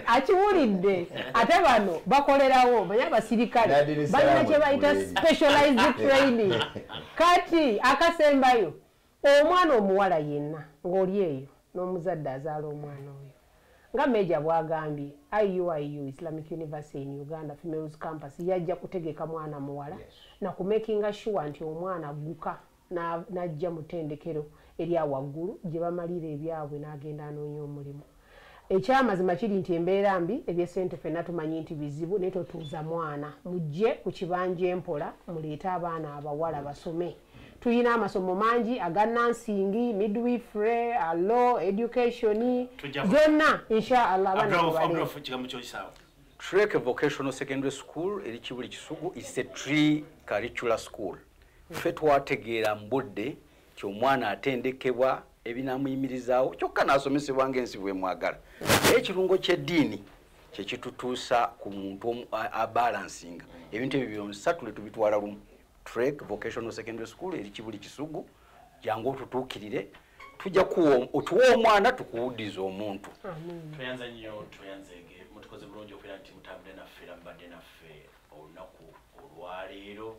akiwulidde. Ate bano bakolerawo manye abasirikale balina kye bayita specialized training. Kati akasembayo omwana omuwala yenna ng'oli eyo n'omuzadde azaala omwana oyo nga meja bwagambye iuiu islamic university in uganda females campus yajja kutegeka mwana muwala nakumakinga sure nti omwana agguka na- n'ajja mu ttendekero eryawaggulu gye bamalira ebyabwe n'agenda anoonya omulimu ekyamazima kiri nti embeera mbi ebyesente ffenna tumanyi nti bizibu naye totuuza mwana. Mujje ku kibanja empola muleete abaana abawala basome. Tuyina amasomo mangi aga nansingi midwifery law education ekigambo kyokisaawa trek vocational secondary school eri kibuli kisugu is a tree curricular school. Ffe twategeera mu budde ti omwana atendekebwa ebinamuyimirizaawo kyokka nasomesebwa ngaensi bwemwagala naye ekirungo kyeddiini kyekitutuusa ku muntu abalansinga ebintu ebyo byonsatule tubitwala lumu. Trek vocational secondary school eri kibuli kisugu jangu otutuukirire tujja kuwa otuwa omwana tukuwuddiza omuntu. Tweyanza nnyo tweyanzege mutukoze bulungi okubeera nti mutambule naffe era mubadde naffe olunaku olwaleero.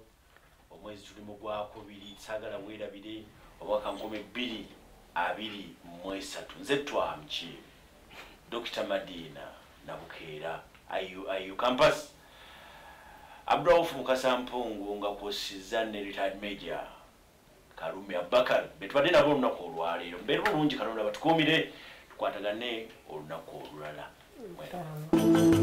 Omwezi tulimu gwakubiri saagala bwerabire omwaka nkumi bbiri abiri mu esatu. Nze twamuki dr madina nabukeera iu campus. Abduraufu mukasampungu nga kwosiza ne retired major kalume abakar betubadde nabo olunaku olwaleero. Mbeera bulungi kalonda batukuumire tukwatagane olunaku olulala. Mwera.